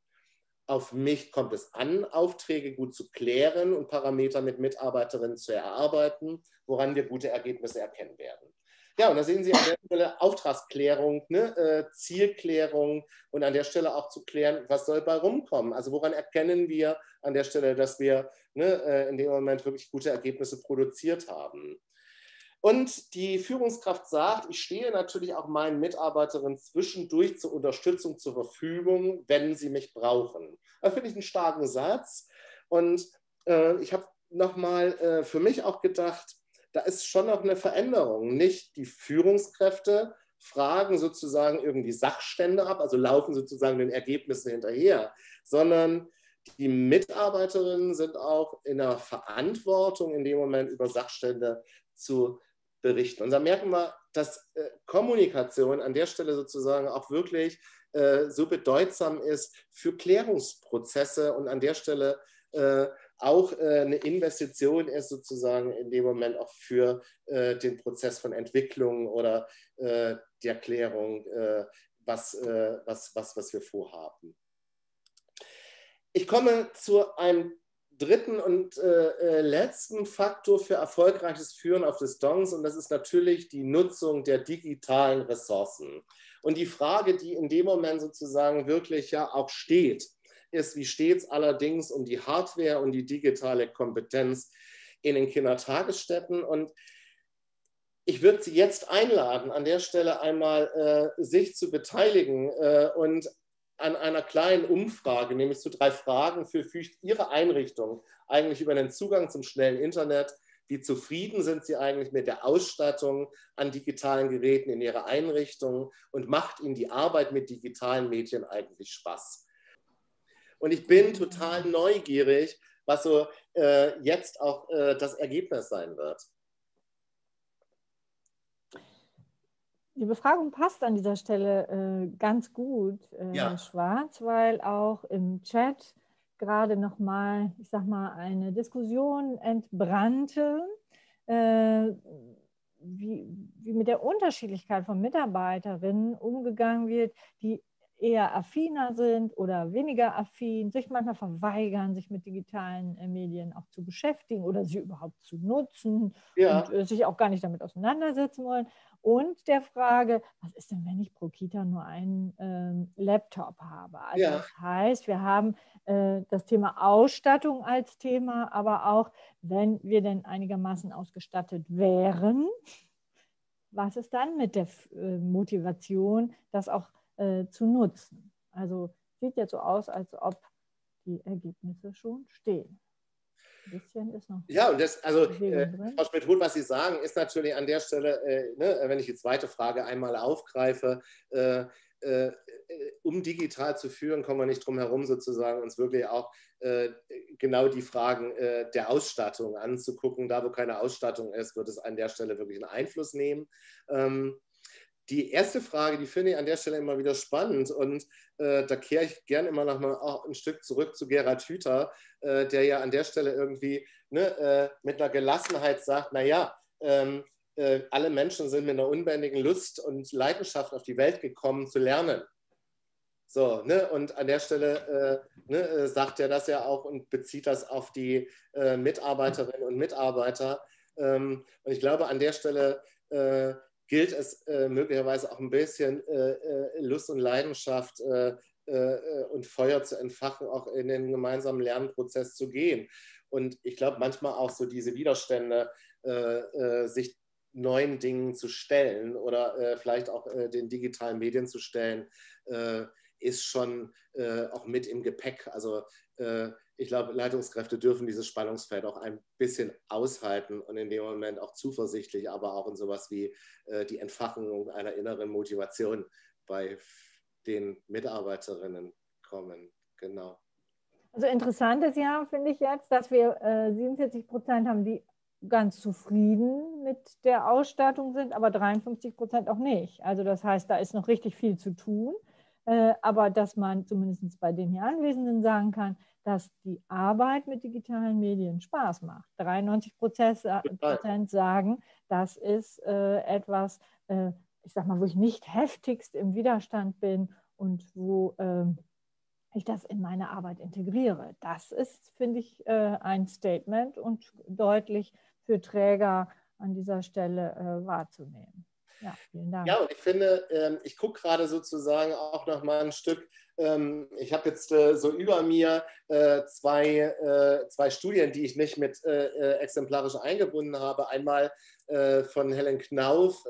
Auf mich kommt es an, Aufträge gut zu klären und Parameter mit Mitarbeiterinnen zu erarbeiten, woran wir gute Ergebnisse erkennen werden. Ja, und da sehen Sie an der Stelle Auftragsklärung, ne, äh, Zielklärung und an der Stelle auch zu klären, was soll bei rumkommen. Also woran erkennen wir an der Stelle, dass wir ne, äh, in dem Moment wirklich gute Ergebnisse produziert haben. Und die Führungskraft sagt, ich stehe natürlich auch meinen Mitarbeiterinnen zwischendurch zur Unterstützung zur Verfügung, wenn sie mich brauchen. Das finde ich einen starken Satz. Und äh, ich habe nochmal äh, für mich auch gedacht, da ist schon noch eine Veränderung. Nicht die Führungskräfte fragen sozusagen irgendwie Sachstände ab, also laufen sozusagen den Ergebnissen hinterher, sondern die Mitarbeiterinnen sind auch in der Verantwortung, in dem Moment über Sachstände zu berichten. Und da merken wir, dass äh, Kommunikation an der Stelle sozusagen auch wirklich äh, so bedeutsam ist für Klärungsprozesse und an der Stelle äh, auch eine Investition ist sozusagen in dem Moment auch für den Prozess von Entwicklung oder der Klärung, was, was, was, was wir vorhaben. Ich komme zu einem dritten und äh, äh, letzten Faktor für erfolgreiches Führen auf Distanz und das ist natürlich die Nutzung der digitalen Ressourcen. Und die Frage, die in dem Moment sozusagen wirklich ja auch steht, ist, wie steht es allerdings um die Hardware und die digitale Kompetenz in den Kindertagesstätten und ich würde Sie jetzt einladen, an der Stelle einmal äh, sich zu beteiligen äh, und an einer kleinen Umfrage, nämlich zu drei Fragen, für Ihre Einrichtung eigentlich über den Zugang zum schnellen Internet? Wie zufrieden sind Sie eigentlich mit der Ausstattung an digitalen Geräten in Ihrer Einrichtung? Und macht Ihnen die Arbeit mit digitalen Medien eigentlich Spaß? Und ich bin total neugierig, was so äh, jetzt auch äh, das Ergebnis sein wird. Die Befragung passt an dieser Stelle äh, ganz gut, äh, ja. Schwarz, weil auch im Chat gerade nochmal, ich sag mal, eine Diskussion entbrannte, äh, wie, wie mit der Unterschiedlichkeit von Mitarbeiterinnen umgegangen wird, die eher affiner sind oder weniger affin, sich manchmal verweigern, sich mit digitalen äh, Medien auch zu beschäftigen oder sie überhaupt zu nutzen ja. und äh, sich auch gar nicht damit auseinandersetzen wollen. Und der Frage, was ist denn, wenn ich pro Kita nur einen ähm, Laptop habe? Also ja. das heißt, wir haben äh, das Thema Ausstattung als Thema, aber auch, wenn wir denn einigermaßen ausgestattet wären, was ist dann mit der äh, Motivation, das auch äh, zu nutzen. Also sieht jetzt so aus, als ob die Ergebnisse schon stehen. Ein bisschen ist noch. Ja, und das, also, äh, Frau Schmidt-Huth, was Sie sagen, ist natürlich an der Stelle, äh, ne, wenn ich die zweite Frage einmal aufgreife, äh, äh, um digital zu führen, kommen wir nicht drum herum, sozusagen uns wirklich auch äh, genau die Fragen äh, der Ausstattung anzugucken. Da, wo keine Ausstattung ist, wird es an der Stelle wirklich einen Einfluss nehmen. Ähm, die erste Frage, die finde ich an der Stelle immer wieder spannend und äh, da kehre ich gerne immer noch mal auch ein Stück zurück zu Gerhard Hüther, äh, der ja an der Stelle irgendwie ne, äh, mit einer Gelassenheit sagt, naja, ähm, äh, alle Menschen sind mit einer unbändigen Lust und Leidenschaft auf die Welt gekommen zu lernen. So, ne, und an der Stelle äh, ne, äh, sagt er das ja auch und bezieht das auf die Mitarbeiterinnen und Mitarbeiter. Ähm, und ich glaube, an der Stelle gilt es äh, möglicherweise auch ein bisschen äh, äh Lust und Leidenschaft äh, äh, und Feuer zu entfachen, auch in den gemeinsamen Lernprozess zu gehen. Und ich glaube manchmal auch so diese Widerstände, sich neuen Dingen zu stellen oder vielleicht auch den digitalen Medien zu stellen, ist schon auch mit im Gepäck. Also ich glaube, Leitungskräfte dürfen dieses Spannungsfeld auch ein bisschen aushalten und in dem Moment auch zuversichtlich, aber auch in sowas wie äh, die Entfachung einer inneren Motivation bei den Mitarbeiterinnen kommen. Genau. Also interessant ist ja, finde ich jetzt, dass wir äh, 47 Prozent haben, die ganz zufrieden mit der Ausstattung sind, aber 53 Prozent auch nicht. Also das heißt, da ist noch richtig viel zu tun. Äh, aber dass man zumindest bei den hier Anwesenden sagen kann, dass die Arbeit mit digitalen Medien Spaß macht. 93 Prozent sagen, das ist äh, etwas, äh, ich sag mal, wo ich nicht heftigst im Widerstand bin und wo äh, ich das in meine Arbeit integriere. Das ist, finde ich, äh, ein Statement und deutlich für Träger an dieser Stelle äh, wahrzunehmen. Ja, vielen Dank. Ja, und ich finde, ähm, ich gucke gerade sozusagen auch noch mal ein Stück ähm, ich habe jetzt äh, so über mir äh, zwei, äh, zwei Studien, die ich nicht mit exemplarisch eingebunden habe. Einmal von Helen Knauf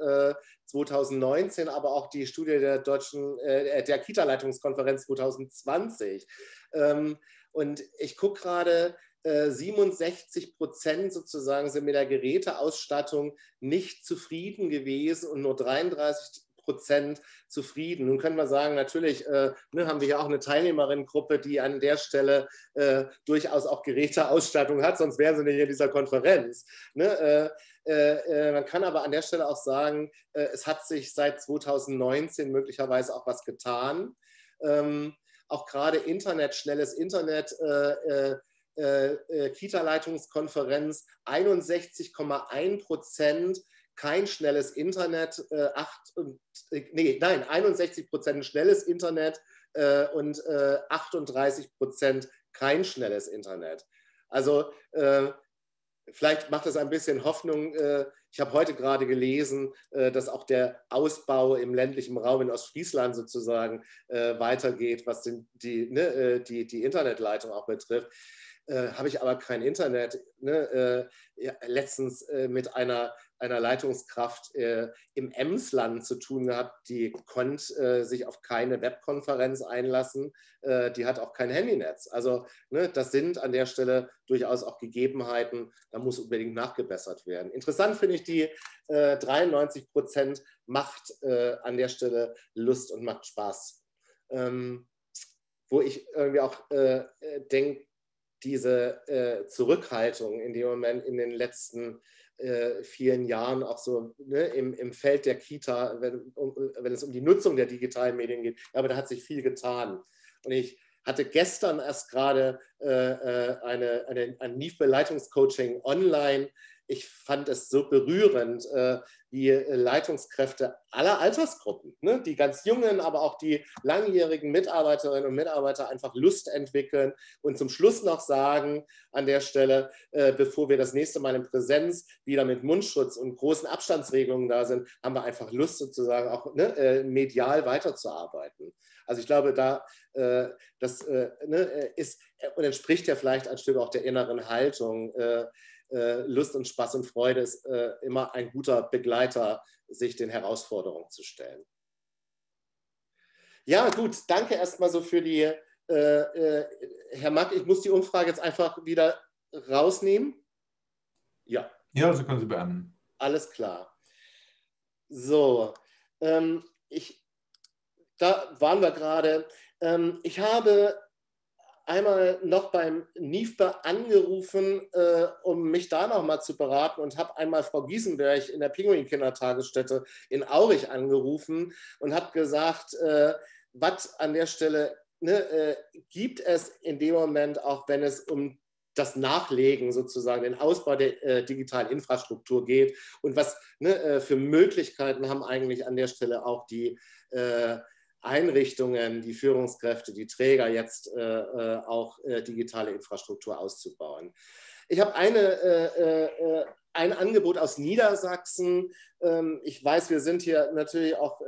2019, aber auch die Studie der deutschen, der Kita-Leitungskonferenz 2020. Ähm, und ich gucke gerade, 67 Prozent sozusagen sind mit der Geräteausstattung nicht zufrieden gewesen und nur 33 Prozent zufrieden. Nun können wir sagen, natürlich äh, ne, haben wir ja auch eine Teilnehmerinnengruppe, die an der Stelle äh, durchaus auch Geräteausstattung hat, sonst wären sie nicht in dieser Konferenz. Ne? Äh, äh, äh man kann aber an der Stelle auch sagen, äh, es hat sich seit 2019 möglicherweise auch was getan. Ähm, auch gerade Internet, schnelles Internet, Kita-Leitungskonferenz, 61,1 Prozent kein schnelles Internet, äh, acht, äh, nee, nein, 61 Prozent schnelles Internet äh, und äh, 38 Prozent kein schnelles Internet. Also äh, vielleicht macht es ein bisschen Hoffnung. Äh, ich habe heute gerade gelesen, äh, dass auch der Ausbau im ländlichen Raum in Ostfriesland sozusagen weitergeht, was die, ne, die, die Internetleitung auch betrifft. Habe ich aber kein Internet. Ne? Ja, letztens mit einer einer Leitungskraft äh, im Emsland zu tun gehabt, die konnte äh, sich auf keine Webkonferenz einlassen, äh, die hat auch kein Handynetz. Also ne, das sind an der Stelle durchaus auch Gegebenheiten, da muss unbedingt nachgebessert werden. Interessant finde ich die 93 äh, Prozent macht äh, an der Stelle Lust und macht Spaß. Ähm, wo ich irgendwie auch äh, denke, diese Zurückhaltung in dem Moment in den letzten äh, vielen Jahren auch so ne, im, im Feld der Kita, wenn, um, wenn es um die Nutzung der digitalen Medien geht. Aber da hat sich viel getan. Und ich hatte gestern erst gerade äh, äh eine, eine, ein NIF-Beleitungscoaching online ich fand es so berührend, äh, wie Leitungskräfte aller Altersgruppen, ne, die ganz jungen, aber auch die langjährigen Mitarbeiterinnen und Mitarbeiter einfach Lust entwickeln und zum Schluss noch sagen an der Stelle, äh, bevor wir das nächste Mal in Präsenz wieder mit Mundschutz und großen Abstandsregelungen da sind, haben wir einfach Lust sozusagen auch ne, äh, medial weiterzuarbeiten. Also ich glaube, da äh, das äh, ne, ist und entspricht ja vielleicht ein Stück auch der inneren Haltung äh, äh, Lust und Spaß und Freude ist äh, immer ein guter Begleiter, sich den Herausforderungen zu stellen. Ja, gut, danke erstmal so für die, äh, äh, Herr Mack, ich muss die Umfrage jetzt einfach wieder rausnehmen. Ja. Ja, so können Sie beenden. Alles klar. So, ähm, ich, da waren wir gerade. Ähm, ich habe einmal noch beim NIFBA angerufen, äh, um mich da nochmal zu beraten und habe einmal Frau Giesenberg in der Pinguin-Kindertagesstätte in Aurich angerufen und habe gesagt, äh, was an der Stelle ne, äh, gibt es in dem Moment, auch wenn es um das Nachlegen sozusagen, den Ausbau der äh, digitalen Infrastruktur geht und was ne, äh, für Möglichkeiten haben eigentlich an der Stelle auch die äh, Einrichtungen, die Führungskräfte, die Träger jetzt äh, äh, auch äh, digitale Infrastruktur auszubauen. Ich habe eine, äh, äh, ein Angebot aus Niedersachsen. Ähm, ich weiß, wir sind hier natürlich auch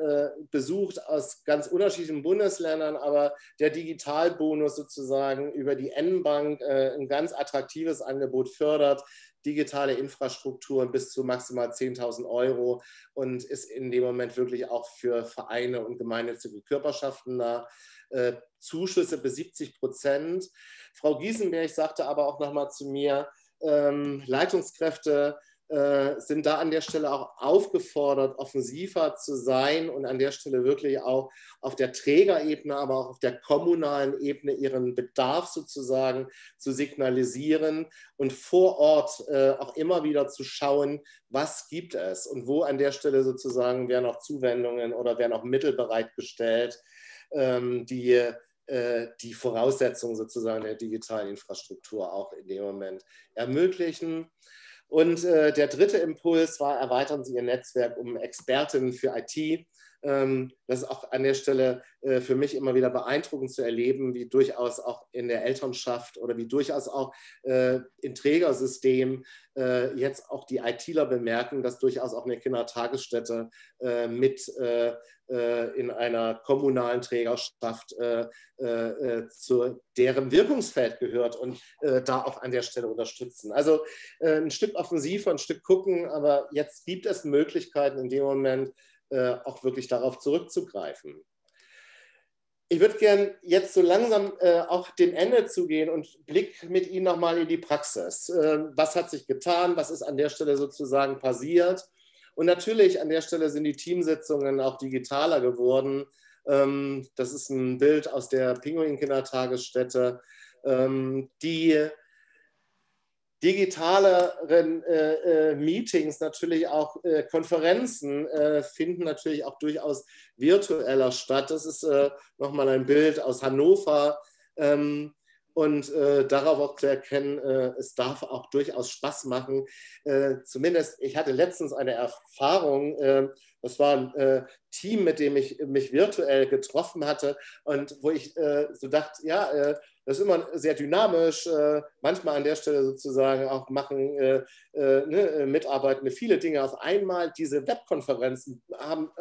besucht aus ganz unterschiedlichen Bundesländern, aber der Digitalbonus sozusagen über die N-Bank ein ganz attraktives Angebot fördert, digitale Infrastruktur bis zu maximal 10.000 Euro und ist in dem Moment wirklich auch für Vereine und gemeinnützige Körperschaften da. Äh, Zuschüsse bis 70 Prozent. Frau Giesenberg sagte aber auch nochmal zu mir, ähm, Leitungskräfte äh, sind da an der Stelle auch aufgefordert, offensiver zu sein und an der Stelle wirklich auch auf der Trägerebene, aber auch auf der kommunalen Ebene ihren Bedarf sozusagen zu signalisieren und vor Ort äh, auch immer wieder zu schauen, was gibt es und wo an der Stelle sozusagen werden auch Zuwendungen oder werden auch Mittel bereitgestellt, ähm, die äh, die Voraussetzungen sozusagen der digitalen Infrastruktur auch in dem Moment ermöglichen. Und äh, der dritte Impuls war, erweitern Sie Ihr Netzwerk um Expertinnen für IT. Ähm, das ist auch an der Stelle äh, für mich immer wieder beeindruckend zu erleben, wie durchaus auch in der Elternschaft oder wie durchaus auch äh, im Trägersystem äh, jetzt auch die ITler bemerken, dass durchaus auch eine Kindertagesstätte äh, mit äh, in einer kommunalen Trägerschaft äh, äh, zu deren Wirkungsfeld gehört und da auch an der Stelle unterstützen. Also ein Stück offensiver, ein Stück gucken, aber jetzt gibt es Möglichkeiten in dem Moment auch wirklich darauf zurückzugreifen. Ich würde gerne jetzt so langsam äh, auch dem Ende zugehen und Blick mit Ihnen nochmal in die Praxis. Äh, was hat sich getan? Was ist an der Stelle sozusagen passiert? Und natürlich an der Stelle sind die Teamsitzungen auch digitaler geworden. Ähm, das ist ein Bild aus der Pinguin-Kindertagesstätte. Ähm, die digitaleren äh, äh, Meetings, natürlich auch äh, Konferenzen äh, finden natürlich auch durchaus virtueller statt. Das ist äh, nochmal ein Bild aus Hannover. Ähm, und äh, darauf auch zu erkennen, äh, es darf auch durchaus Spaß machen. Äh, zumindest, ich hatte letztens eine Erfahrung, äh, das war ein äh, Team, mit dem ich mich virtuell getroffen hatte und wo ich äh, so dachte, ja, das ist immer sehr dynamisch, manchmal an der Stelle sozusagen auch machen ne, Mitarbeitende viele Dinge auf einmal. Diese Webkonferenzen haben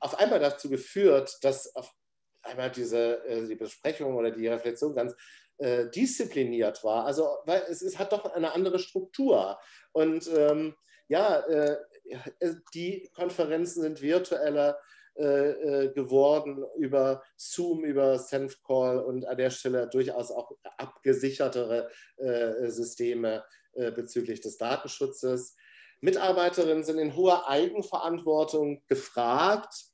auf einmal dazu geführt, dass auf einmal diese äh, die Besprechung oder die Reflexion ganz äh, diszipliniert war. Also weil es, es, hat doch eine andere Struktur. Und ähm, ja, die Konferenzen sind virtueller geworden über Zoom, über SenfCall und an der Stelle durchaus auch abgesichertere Systeme bezüglich des Datenschutzes. Mitarbeiterinnen sind in hoher Eigenverantwortung gefragt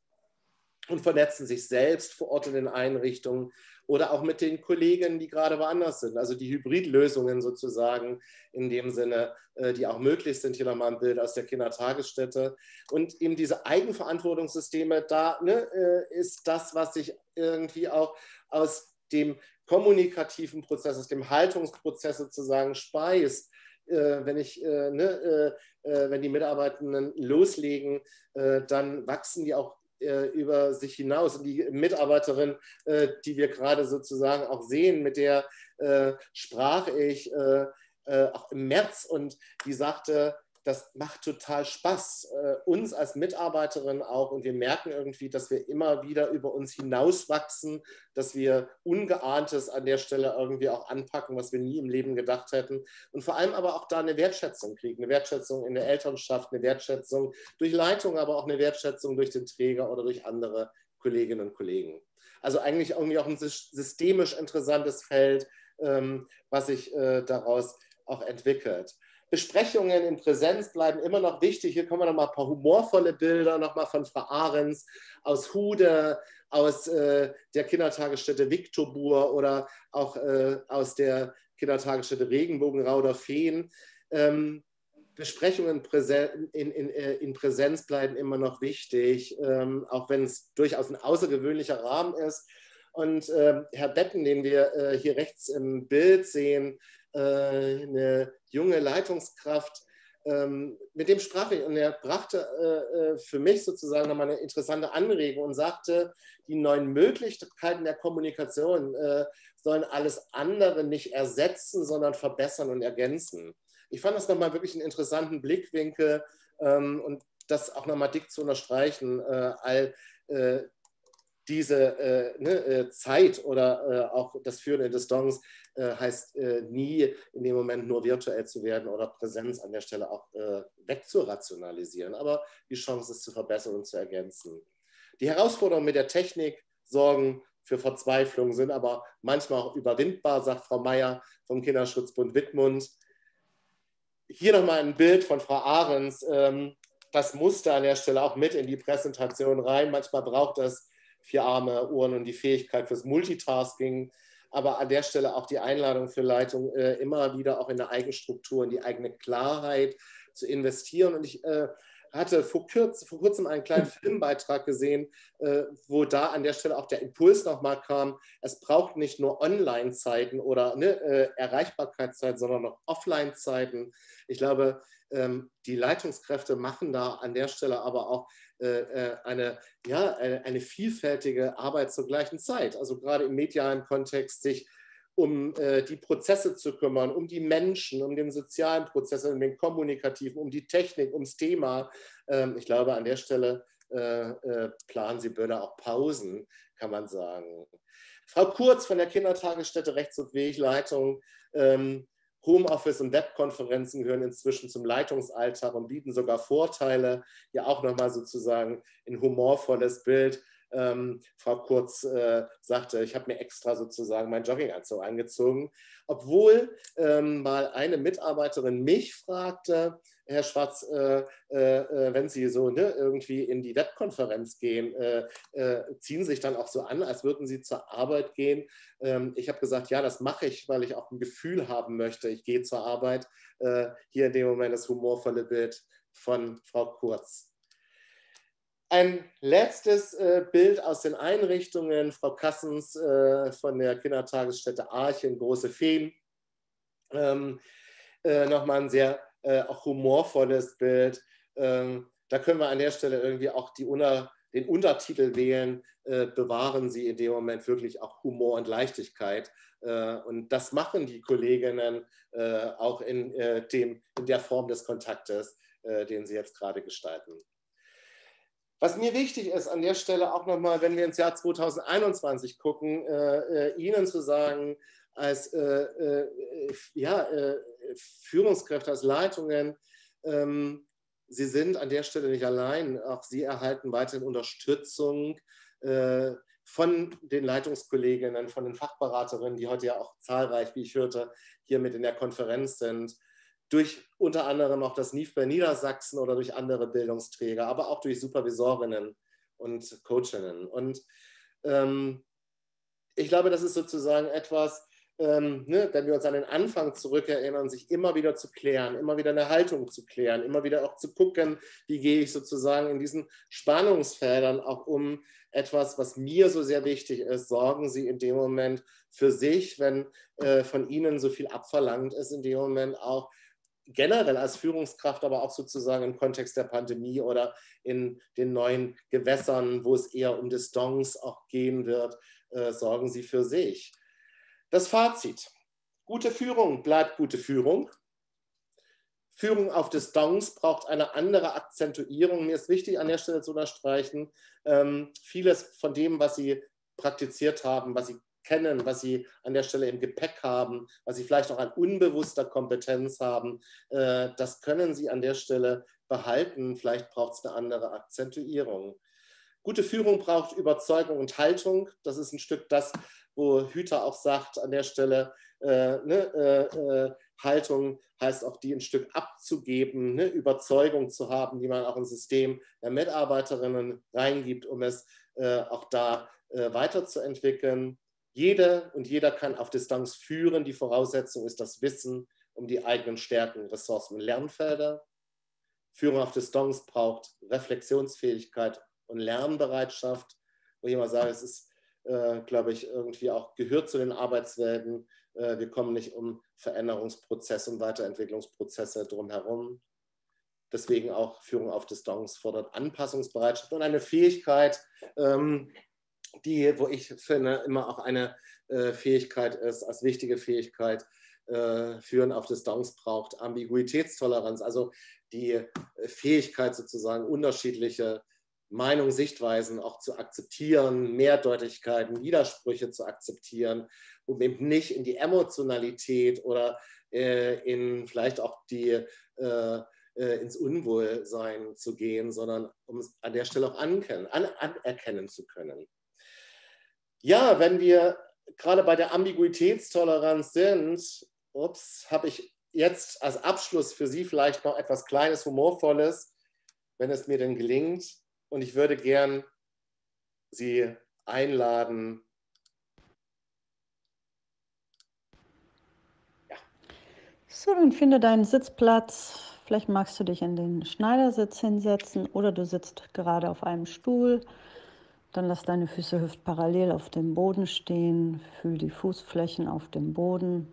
und vernetzen sich selbst vor Ort in den Einrichtungen oder auch mit den Kollegen, die gerade woanders sind. Also die Hybridlösungen sozusagen in dem Sinne, äh, die auch möglich sind. Hier nochmal ein Bild aus der Kindertagesstätte. Und eben diese Eigenverantwortungssysteme, da ne, äh, ist das, was sich irgendwie auch aus dem kommunikativen Prozess, aus dem Haltungsprozess sozusagen speist. Äh, wenn ich, ne, wenn die Mitarbeitenden loslegen, dann wachsen die auch äh, über sich hinaus. Die Mitarbeiterin, äh, die wir gerade sozusagen auch sehen, mit der äh, sprach ich auch im März und die sagte, das macht total Spaß, äh, uns als Mitarbeiterin auch. Und wir merken irgendwie, dass wir immer wieder über uns hinauswachsen, dass wir Ungeahntes an der Stelle irgendwie auch anpacken, was wir nie im Leben gedacht hätten. Und vor allem aber auch da eine Wertschätzung kriegen. Eine Wertschätzung in der Elternschaft, eine Wertschätzung durch Leitung, aber auch eine Wertschätzung durch den Träger oder durch andere Kolleginnen und Kollegen. Also eigentlich irgendwie auch ein systemisch interessantes Feld, ähm, was sich äh, daraus auch entwickelt. Besprechungen in Präsenz bleiben immer noch wichtig. Hier kommen wir noch mal ein paar humorvolle Bilder, noch mal von Frau Ahrens aus Hude, aus äh, der Kindertagesstätte Viktorbur oder auch äh, aus der Kindertagesstätte Regenbogenrauder Feen. Ähm, Besprechungen Präsen in, in, äh, in, Präsenz bleiben immer noch wichtig, ähm, auch wenn es durchaus ein außergewöhnlicher Rahmen ist. Und äh, Herr Betten, den wir äh, hier rechts im Bild sehen, eine junge Leitungskraft, ähm, mit dem sprach ich und er brachte äh, äh, für mich sozusagen nochmal eine interessante Anregung und sagte, die neuen Möglichkeiten der Kommunikation sollen alles andere nicht ersetzen, sondern verbessern und ergänzen. Ich fand das nochmal wirklich einen interessanten Blickwinkel ähm, und das auch nochmal dick zu unterstreichen, all diese äh, ne, äh, Zeit oder äh, auch das Führen in Distanz äh, heißt nie in dem Moment nur virtuell zu werden oder Präsenz an der Stelle auch wegzurationalisieren, aber die Chance ist zu verbessern und zu ergänzen. Die Herausforderungen mit der Technik sorgen für Verzweiflung, sind aber manchmal auch überwindbar, sagt Frau Meier vom Kinderschutzbund Wittmund. Hier nochmal ein Bild von Frau Ahrens. Ähm, das musste an der Stelle auch mit in die Präsentation rein. Manchmal braucht das vier Arme, Ohren und die Fähigkeit fürs Multitasking. Aber an der Stelle auch die Einladung für Leitung, äh, immer wieder auch in der Eigenstruktur, in die eigene Klarheit zu investieren. Und ich äh, hatte vor, kürz, vor, kurzem einen kleinen Filmbeitrag gesehen, äh, wo da an der Stelle auch der Impuls nochmal kam, es braucht nicht nur Online-Zeiten oder ne, äh, Erreichbarkeitszeiten, sondern auch Offline-Zeiten. Ich glaube, ähm, die Leitungskräfte machen da an der Stelle aber auch eine, ja, eine, eine, vielfältige Arbeit zur gleichen Zeit. Also gerade im medialen Kontext sich um äh, die Prozesse zu kümmern, um die Menschen, um den sozialen Prozess, um den kommunikativen, um die Technik, ums Thema. Ähm, ich glaube, an der Stelle äh, äh, planen Sie Böller auch Pausen, kann man sagen. Frau Kurz von der Kindertagesstätte Rechts- und Wegleitung ähm, Homeoffice und Webkonferenzen gehören inzwischen zum Leitungsalltag und bieten sogar Vorteile. Ja, auch nochmal sozusagen ein humorvolles Bild. Ähm, Frau Kurz äh, sagte, ich habe mir extra sozusagen meinen Jogginganzug angezogen, obwohl ähm, mal eine Mitarbeiterin mich fragte, Herr Schwarz, äh, äh, äh, wenn Sie so ne, irgendwie in die Webkonferenz gehen, äh, äh, ziehen sich dann auch so an, als würden Sie zur Arbeit gehen. Ähm, ich habe gesagt, ja, das mache ich, weil ich auch ein Gefühl haben möchte, ich gehe zur Arbeit. Äh, hier in dem Moment das humorvolle Bild von Frau Kurz. Ein letztes Bild aus den Einrichtungen. Frau Kassens von der Kindertagesstätte Archen, Große Feen. Ähm, Nochmal ein sehr äh, auch humorvolles Bild. Ähm, da können wir an der Stelle irgendwie auch Unter, den Untertitel wählen, äh, bewahren Sie in dem Moment wirklich auch Humor und Leichtigkeit. Äh, und das machen die Kolleginnen äh, auch in, äh, dem, in der Form des Kontaktes, äh, den sie jetzt gerade gestalten. Was mir wichtig ist an der Stelle auch nochmal, wenn wir ins Jahr 2021 gucken, Ihnen zu sagen, als ja, Führungskräfte, als Leitungen, ähm, Sie sind an der Stelle nicht allein. Auch Sie erhalten weiterhin Unterstützung äh, von den Leitungskolleginnen, von den Fachberaterinnen, die heute ja auch zahlreich, wie ich hörte, hier mit in der Konferenz sind, durch unter anderem auch das NIF bei Niedersachsen oder durch andere Bildungsträger, aber auch durch Supervisorinnen und Coachinnen. Und ähm, ich glaube, das ist sozusagen etwas, ähm, ne, wenn wir uns an den Anfang zurückerinnern, sich immer wieder zu klären, immer wieder eine Haltung zu klären, immer wieder auch zu gucken, wie gehe ich sozusagen in diesen Spannungsfeldern auch um etwas, was mir so sehr wichtig ist, sorgen Sie in dem Moment für sich, wenn äh, von Ihnen so viel abverlangt ist, in dem Moment auch generell als Führungskraft, aber auch sozusagen im Kontext der Pandemie oder in den neuen Gewässern, wo es eher um Distanz auch gehen wird, äh, sorgen Sie für sich. Das Fazit. Gute Führung bleibt gute Führung. Führung auf Distanz braucht eine andere Akzentuierung. Mir ist wichtig, an der Stelle zu unterstreichen, ähm, vieles von dem, was Sie praktiziert haben, was Sie kennen, was Sie an der Stelle im Gepäck haben, was Sie vielleicht auch an unbewusster Kompetenz haben, äh, das können Sie an der Stelle behalten. Vielleicht braucht es eine andere Akzentuierung. Gute Führung braucht Überzeugung und Haltung. Das ist ein Stück das, wo Hüter auch sagt an der Stelle, äh, ne, äh, äh, Haltung heißt auch die ein Stück abzugeben, ne, Überzeugung zu haben, die man auch ins System der Mitarbeiterinnen reingibt, um es äh, auch da äh, weiterzuentwickeln. Jede und jeder kann auf Distanz führen. Die Voraussetzung ist das Wissen um die eigenen Stärken, Ressourcen und Lernfelder. Führung auf Distanz braucht Reflexionsfähigkeit und Lernbereitschaft, wo ich immer sage, es ist äh, glaube ich, irgendwie auch gehört zu den Arbeitswelten. Äh, wir kommen nicht um Veränderungsprozesse und Weiterentwicklungsprozesse drumherum. Deswegen auch Führung auf Distanz fordert Anpassungsbereitschaft und eine Fähigkeit, ähm, die, wo ich finde, immer auch eine äh, Fähigkeit ist, als wichtige Fähigkeit, äh, Führen auf Distanz braucht, Ambiguitätstoleranz, also die äh, Fähigkeit sozusagen unterschiedliche Meinungen, Sichtweisen auch zu akzeptieren, Mehrdeutigkeiten, Widersprüche zu akzeptieren, um eben nicht in die Emotionalität oder äh, in vielleicht auch die, äh, äh, ins Unwohlsein zu gehen, sondern um es an der Stelle auch anerkennen, an, anerkennen zu können. Ja, wenn wir gerade bei der Ambiguitätstoleranz sind, ups, habe ich jetzt als Abschluss für Sie vielleicht noch etwas Kleines, Humorvolles, wenn es mir denn gelingt. Und ich würde gern Sie einladen. Ja. So, dann finde deinen Sitzplatz. Vielleicht magst du dich in den Schneidersitz hinsetzen oder du sitzt gerade auf einem Stuhl. Dann lass deine Füße hüftparallel auf dem Boden stehen. Fühl die Fußflächen auf dem Boden.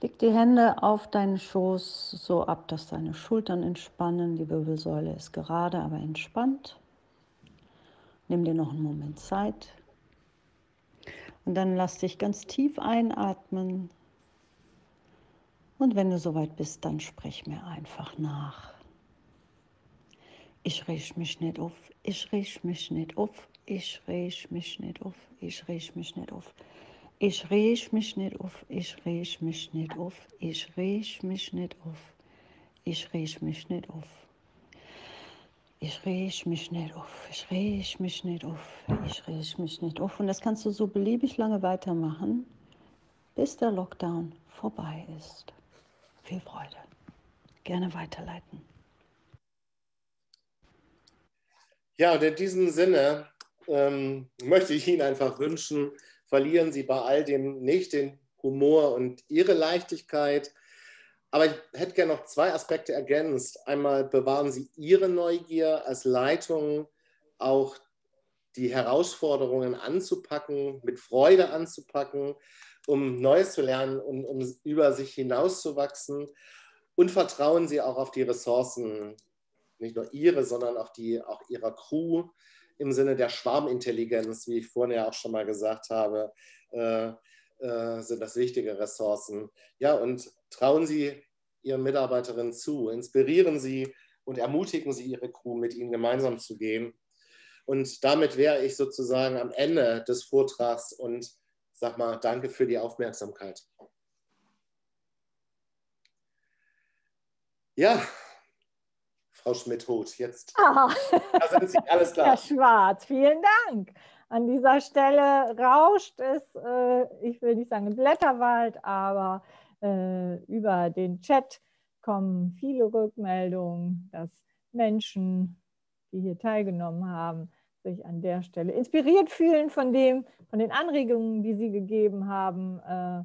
Leg die Hände auf deinen Schoß so ab, dass deine Schultern entspannen. Die Wirbelsäule ist gerade, aber entspannt. Nimm dir noch einen Moment Zeit. Und dann lass dich ganz tief einatmen. Und wenn du soweit bist, dann sprich mir einfach nach. Ich riech mich nicht auf, ich riech mich nicht auf, ich riech mich nicht auf, ich riech mich nicht auf. Ich riech mich nicht auf, ich riech mich nicht auf, ich riech mich nicht auf, ich riech mich nicht auf. Ich riech mich nicht auf, ich riech mich nicht auf, ich riech mich nicht auf. Und das kannst du so beliebig lange weitermachen, bis der Lockdown vorbei ist. Viel Freude. Gerne weiterleiten. Ja, und in diesem Sinne ähm, möchte ich Ihnen einfach wünschen, verlieren sie bei all dem nicht den Humor und ihre Leichtigkeit. Aber ich hätte gerne noch zwei Aspekte ergänzt. Einmal bewahren Sie Ihre Neugier als Leitung, auch die Herausforderungen anzupacken, mit Freude anzupacken, um Neues zu lernen und um über sich hinauszuwachsen. Und vertrauen Sie auch auf die Ressourcen, nicht nur Ihre, sondern auch die auch Ihrer Crew, im Sinne der Schwarmintelligenz, wie ich vorhin ja auch schon mal gesagt habe, äh, äh, sind das wichtige Ressourcen. Ja, und trauen Sie Ihren Mitarbeiterinnen zu, inspirieren Sie und ermutigen Sie Ihre Crew, mit Ihnen gemeinsam zu gehen. Und damit wäre ich sozusagen am Ende des Vortrags und sag mal, danke für die Aufmerksamkeit. Ja, Frau Schmidt-Hoth. Jetzt ah. da sind Sie alles klar. Herr Schwarz, vielen Dank. An dieser Stelle rauscht es, äh, ich will nicht sagen im Blätterwald, aber äh, über den Chat kommen viele Rückmeldungen, dass Menschen, die hier teilgenommen haben, sich an der Stelle inspiriert fühlen von dem, von den Anregungen, die Sie gegeben haben. Äh,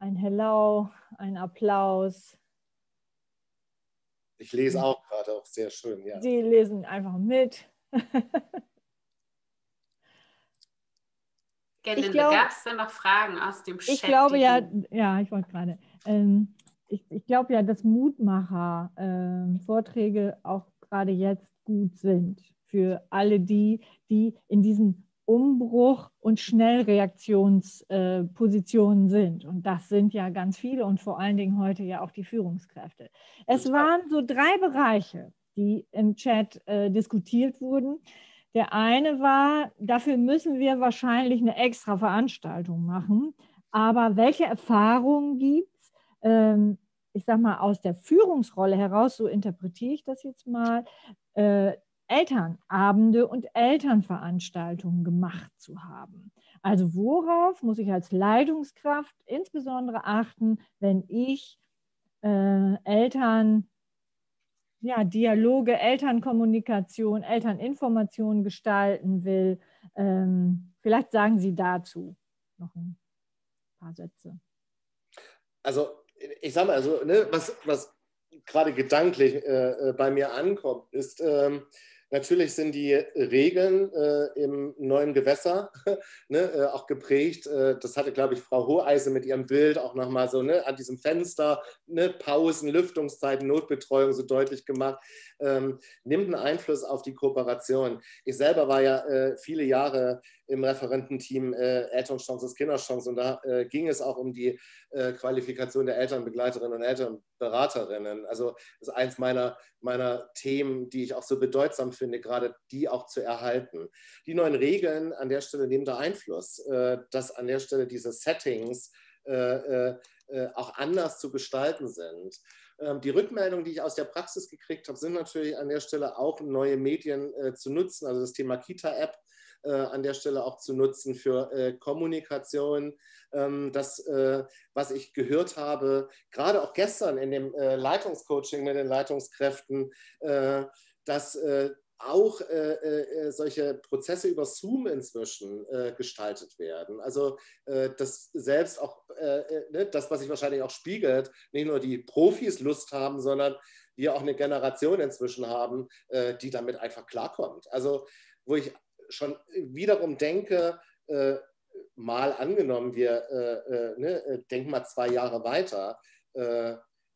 ein Hello, ein Applaus. Ich lese auch gerade auch sehr schön, ja. Sie lesen einfach mit. Gerlinde, gab es denn noch Fragen aus dem Chat? Ich glaube ja, ja, ich wollte gerade. Ähm, ich, ich glaube ja, dass Mutmacher-Vorträge ähm, auch gerade jetzt gut sind für alle die, die in diesen Umbruch- und Schnellreaktionspositionen äh, sind. Und das sind ja ganz viele und vor allen Dingen heute ja auch die Führungskräfte. Es waren so drei Bereiche, die im Chat äh, diskutiert wurden. Der eine war, dafür müssen wir wahrscheinlich eine extra Veranstaltung machen. Aber welche Erfahrungen gibt es, ähm, ich sage mal, aus der Führungsrolle heraus, so interpretiere ich das jetzt mal, äh, Elternabende und Elternveranstaltungen gemacht zu haben. Also worauf muss ich als Leitungskraft insbesondere achten, wenn ich äh, Eltern ja, Dialoge, Elternkommunikation, Elterninformation gestalten will. Ähm, vielleicht sagen Sie dazu noch ein paar Sätze. Also ich sage mal, also, ne, was, was gerade gedanklich äh, äh, bei mir ankommt, ist, ähm, Natürlich sind die Regeln äh, im neuen Gewässer ne, äh, auch geprägt. Äh, das hatte, glaube ich, Frau Hoheise mit ihrem Bild auch nochmal so ne, an diesem Fenster, ne, Pausen, Lüftungszeiten, Notbetreuung so deutlich gemacht. Ähm, nimmt einen Einfluss auf die Kooperation. Ich selber war ja äh, viele Jahre im Referententeam äh, Elternchance ist Kinderchance und da äh, ging es auch um die Qualifikation der Elternbegleiterinnen und Elternberaterinnen. Also das ist eins meiner, meiner Themen, die ich auch so bedeutsam finde gerade die auch zu erhalten. Die neuen Regeln an der Stelle nehmen da Einfluss, äh, dass an der Stelle diese Settings äh, äh, auch anders zu gestalten sind. Ähm, die Rückmeldungen, die ich aus der Praxis gekriegt habe, sind natürlich an der Stelle auch neue Medien zu nutzen. Also das Thema Kita-App an der Stelle auch zu nutzen für Kommunikation. Ähm, das, was ich gehört habe, gerade auch gestern in dem Leitungscoaching mit den Leitungskräften, dass auch äh, äh, solche Prozesse über Zoom inzwischen äh, gestaltet werden. Also äh, das selbst auch, äh, äh, ne, das, was sich wahrscheinlich auch spiegelt, nicht nur die Profis Lust haben, sondern wir auch eine Generation inzwischen haben, die damit einfach klarkommt. Also wo ich schon wiederum denke, mal angenommen, wir ne, denken mal zwei Jahre weiter,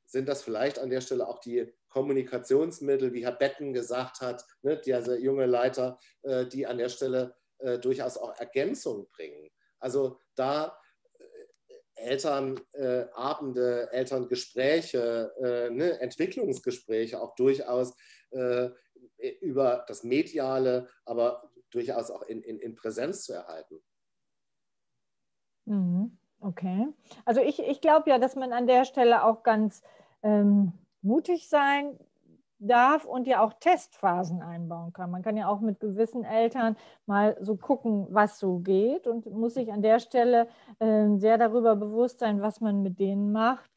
sind das vielleicht an der Stelle auch die Kommunikationsmittel, wie Herr Betten gesagt hat, ne, dieser junge Leiter, äh, die an der Stelle äh, durchaus auch Ergänzung bringen. Also da äh, Elternabende, äh, Elterngespräche, äh, ne, Entwicklungsgespräche auch durchaus äh, über das Mediale, aber durchaus auch in, in, in Präsenz zu erhalten. Mhm. Okay. Also ich, ich glaube ja, dass man an der Stelle auch ganz ähm, mutig sein darf und ja auch Testphasen einbauen kann. Man kann ja auch mit gewissen Eltern mal so gucken, was so geht und muss sich an der Stelle äh, sehr darüber bewusst sein, was man mit denen macht,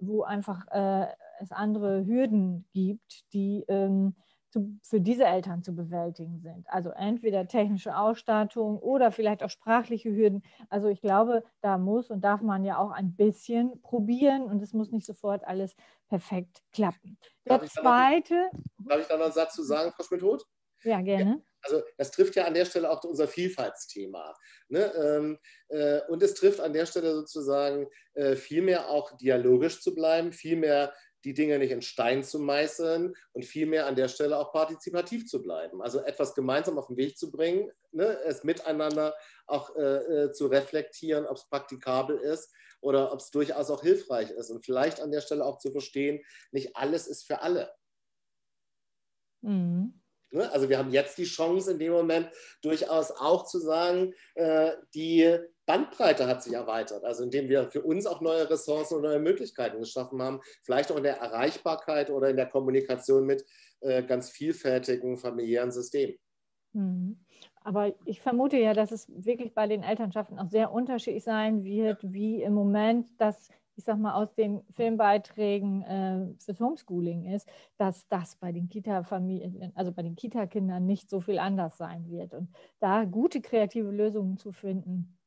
wo einfach äh, es andere Hürden gibt, die ähm, zu, für diese Eltern zu bewältigen sind. Also entweder technische Ausstattung oder vielleicht auch sprachliche Hürden. Also ich glaube, da muss und darf man ja auch ein bisschen probieren und es muss nicht sofort alles perfekt klappen. Der darf zweite. Noch, darf ich da noch einen Satz zu sagen, Frau Schmidt-Hoth? Ja, gerne. also das trifft ja an der Stelle auch unser Vielfaltsthema. Ne? Ähm, äh, und es trifft an der Stelle sozusagen äh, vielmehr auch dialogisch zu bleiben, vielmehr die Dinge nicht in Stein zu meißeln und vielmehr an der Stelle auch partizipativ zu bleiben. Also etwas gemeinsam auf den Weg zu bringen, ne, es miteinander auch äh, äh zu reflektieren, ob es praktikabel ist oder ob es durchaus auch hilfreich ist. Und vielleicht an der Stelle auch zu verstehen, nicht alles ist für alle. Mhm. Ne? Also wir haben jetzt die Chance in dem Moment durchaus auch zu sagen, äh, die Bandbreite hat sich erweitert, also indem wir für uns auch neue Ressourcen und neue Möglichkeiten geschaffen haben, vielleicht auch in der Erreichbarkeit oder in der Kommunikation mit äh, ganz vielfältigen familiären Systemen. Mhm. Aber ich vermute ja, dass es wirklich bei den Elternschaften auch sehr unterschiedlich sein wird, wie im Moment das ich sag mal, aus den Filmbeiträgen äh, fürs Homeschooling ist, dass das bei den Kita-Familien, also bei den Kita-Kindern nicht so viel anders sein wird. Und da gute kreative Lösungen zu finden,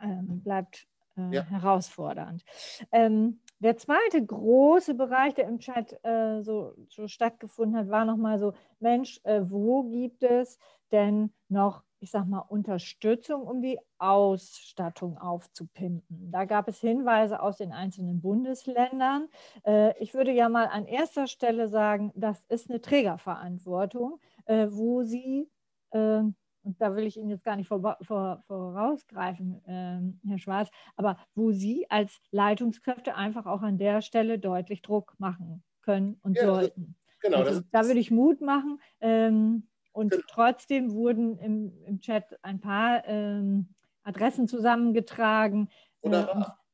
ähm, bleibt äh, ja. herausfordernd. Ähm, der zweite große Bereich, der im Chat äh, so, so, stattgefunden hat, war nochmal so, Mensch, äh, wo gibt es denn noch ich sag mal, Unterstützung, um die Ausstattung aufzupimpen. Da gab es Hinweise aus den einzelnen Bundesländern. Äh, ich würde ja mal an erster Stelle sagen, das ist eine Trägerverantwortung, äh, wo Sie, äh, und da will ich Ihnen jetzt gar nicht vorausgreifen, ähm, Herr Schwarz, aber wo Sie als Leitungskräfte einfach auch an der Stelle deutlich Druck machen können und ja, sollten. Genau, also, da würde ich Mut machen. Ähm, und genau. trotzdem wurden im, im Chat ein paar ähm, Adressen zusammengetragen. Äh,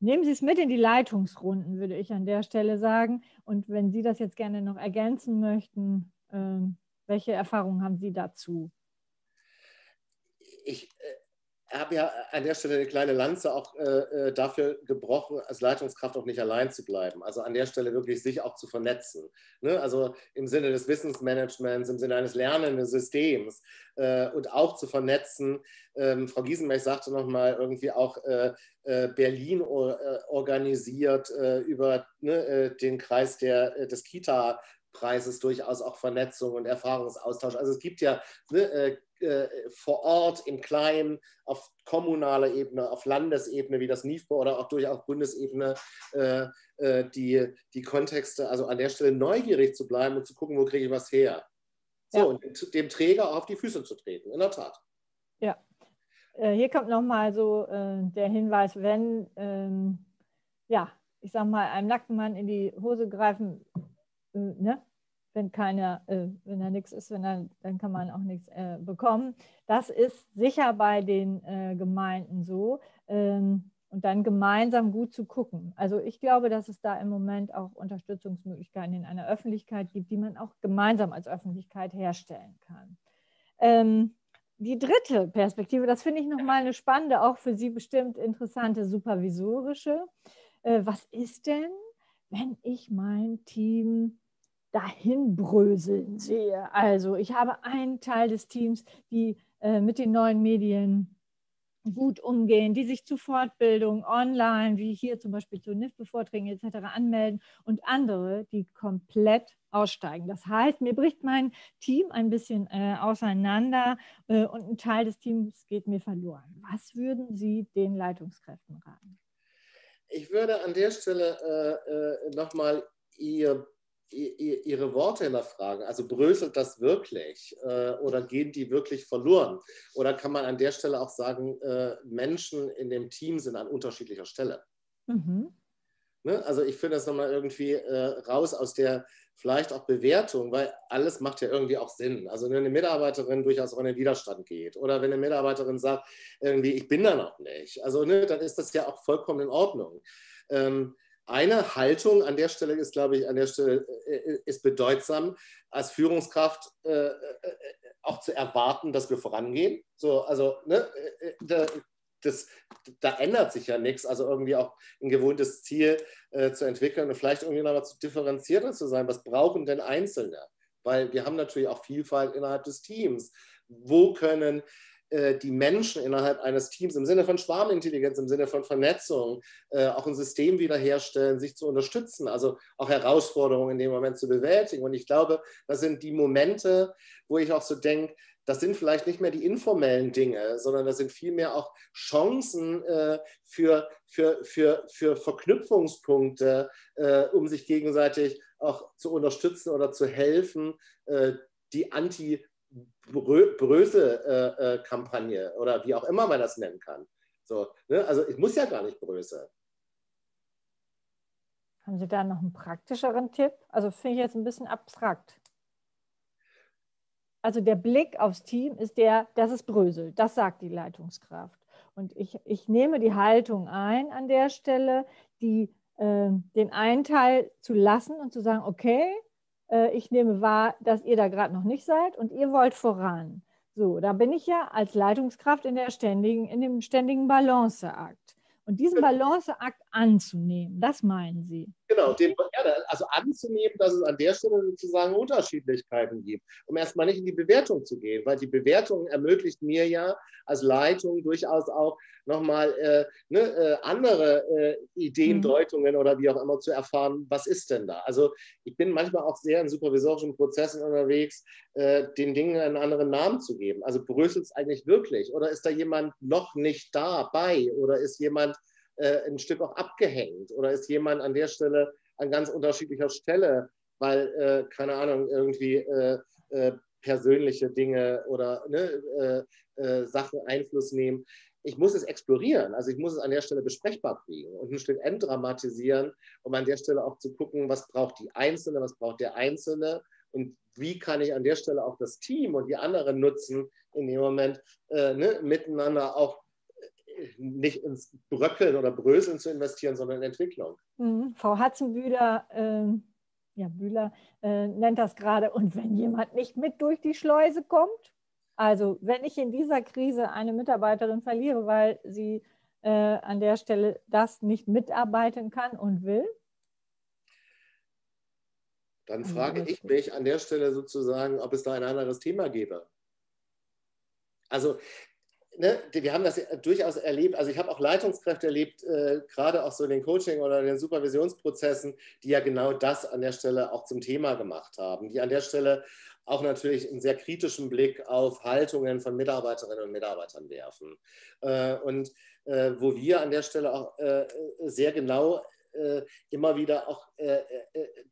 nehmen Sie es mit in die Leitungsrunden, würde ich an der Stelle sagen. Und wenn Sie das jetzt gerne noch ergänzen möchten, äh, welche Erfahrungen haben Sie dazu? Ich, äh, habe ja an der Stelle eine kleine Lanze auch äh, äh, dafür gebrochen, als Leitungskraft auch nicht allein zu bleiben. Also an der Stelle wirklich sich auch zu vernetzen. Ne? Also im Sinne des Wissensmanagements, im Sinne eines lernenden Systems äh, und auch zu vernetzen. Ähm, Frau Giesenberg sagte nochmal irgendwie auch äh, äh Berlin äh, organisiert über ne, den Kreis der, des Kita Preises durchaus auch Vernetzung und Erfahrungsaustausch. Also es gibt ja ne, äh, vor Ort, im Kleinen, auf kommunaler Ebene, auf Landesebene wie das NIFBO oder auch durchaus Bundesebene äh, äh, die, die Kontexte, also an der Stelle neugierig zu bleiben und zu gucken, wo kriege ich was her. So, ja. und dem Träger auch auf die Füße zu treten, in der Tat. Ja. Äh, hier kommt nochmal so äh, der Hinweis, wenn, ähm, ja, ich sag mal, einem nackten Mann in die Hose greifen, ne? Wenn keiner, äh, wenn da nichts ist, wenn er, dann kann man auch nichts äh, bekommen. Das ist sicher bei den äh, Gemeinden so. Ähm, und dann gemeinsam gut zu gucken. Also ich glaube, dass es da im Moment auch Unterstützungsmöglichkeiten in einer Öffentlichkeit gibt, die man auch gemeinsam als Öffentlichkeit herstellen kann. Ähm, die dritte Perspektive, das finde ich nochmal eine spannende, auch für Sie bestimmt interessante supervisorische. Äh, was ist denn, wenn ich mein Team dahin bröseln sehe. Also ich habe einen Teil des Teams, die äh, mit den neuen Medien gut umgehen, die sich zu Fortbildung online, wie hier zum Beispiel zu NIFBE-Vorträgen etc. anmelden und andere, die komplett aussteigen. Das heißt, mir bricht mein Team ein bisschen äh, auseinander äh, und ein Teil des Teams geht mir verloren. Was würden Sie den Leitungskräften raten? Ich würde an der Stelle äh, äh nochmal Ihr ihre Worte hinterfragen. Also bröselt das wirklich äh, oder gehen die wirklich verloren? Oder kann man an der Stelle auch sagen, äh, Menschen in dem Team sind an unterschiedlicher Stelle? Mhm. Ne? Also ich finde das nochmal irgendwie äh, raus aus der vielleicht auch Bewertung, weil alles macht ja irgendwie auch Sinn. Also wenn eine Mitarbeiterin durchaus auch in den Widerstand geht oder wenn eine Mitarbeiterin sagt, irgendwie, ich bin da noch nicht, also ne, dann ist das ja auch vollkommen in Ordnung. Ähm, eine Haltung an der Stelle ist, glaube ich, an der Stelle äh, ist bedeutsam, als Führungskraft äh, äh, auch zu erwarten, dass wir vorangehen. So, also ne, da, das, da ändert sich ja nichts. Also irgendwie auch ein gewohntes Ziel äh, zu entwickeln und vielleicht irgendwie noch mal zu differenzierter zu sein. Was brauchen denn Einzelne? Weil wir haben natürlich auch Vielfalt innerhalb des Teams. Wo können äh, die Menschen innerhalb eines Teams im Sinne von Schwarmintelligenz, im Sinne von Vernetzung, äh, auch ein System wiederherstellen, sich zu unterstützen, also auch Herausforderungen in dem Moment zu bewältigen. Und ich glaube, das sind die Momente, wo ich auch so denke, das sind vielleicht nicht mehr die informellen Dinge, sondern das sind vielmehr auch Chancen äh, für, für, für, für Verknüpfungspunkte, äh, um sich gegenseitig auch zu unterstützen oder zu helfen, äh, die anti Bröse-Kampagne äh, oder wie auch immer man das nennen kann. So, ne? Also ich muss ja gar nicht Bröse. Haben Sie da noch einen praktischeren Tipp? Also finde ich jetzt ein bisschen abstrakt. also der Blick aufs Team ist der, das ist Brösel, das sagt die Leitungskraft. Und ich, ich nehme die Haltung ein an der Stelle, die, äh, den einen Teil zu lassen und zu sagen, okay, äh, ich nehme wahr, dass ihr da gerade noch nicht seid und ihr wollt voran. So, da bin ich ja als Leitungskraft in, der ständigen, in dem ständigen Balanceakt. Und diesen Balanceakt anzunehmen, das meinen Sie? Genau, den, also anzunehmen, dass es an der Stelle sozusagen Unterschiedlichkeiten gibt, um erstmal nicht in die Bewertung zu gehen, weil die Bewertung ermöglicht mir ja als Leitung durchaus auch nochmal äh, ne, äh, andere äh, Ideen, Deutungen mhm. oder wie auch immer zu erfahren, was ist denn da? Also ich bin manchmal auch sehr in supervisorischen Prozessen unterwegs, äh, den Dingen einen anderen Namen zu geben. Also bröselt es eigentlich wirklich? Oder ist da jemand noch nicht dabei? Oder ist jemand äh, ein Stück auch abgehängt? Oder ist jemand an der Stelle an ganz unterschiedlicher Stelle, weil, äh, keine Ahnung, irgendwie äh, äh persönliche Dinge oder ne, äh, äh, Sachen Einfluss nehmen? Ich muss es explorieren, also ich muss es an der Stelle besprechbar kriegen und ein Stück entdramatisieren, um an der Stelle auch zu gucken, was braucht die Einzelne, was braucht der Einzelne und wie kann ich an der Stelle auch das Team und die anderen nutzen, in dem Moment ne, miteinander auch nicht ins Bröckeln oder Bröseln zu investieren, sondern in Entwicklung. Mhm. Frau Hatzenbühler, äh, ja, Bühler äh, nennt das gerade, und wenn jemand nicht mit durch die Schleuse kommt, also wenn ich in dieser Krise eine Mitarbeiterin verliere, weil sie äh, an der Stelle das nicht mitarbeiten kann und will, dann frage ich mich an der Stelle sozusagen, ob es da ein anderes Thema gäbe. Also ne, wir haben das durchaus erlebt. Also ich habe auch Leitungskräfte erlebt, äh, gerade auch so in den Coaching- oder in den Supervisionsprozessen, die ja genau das an der Stelle auch zum Thema gemacht haben, die an der Stelle auch natürlich einen sehr kritischen Blick auf Haltungen von Mitarbeiterinnen und Mitarbeitern werfen. Äh, und äh, wo wir an der Stelle auch äh, sehr genau äh, immer wieder auch äh,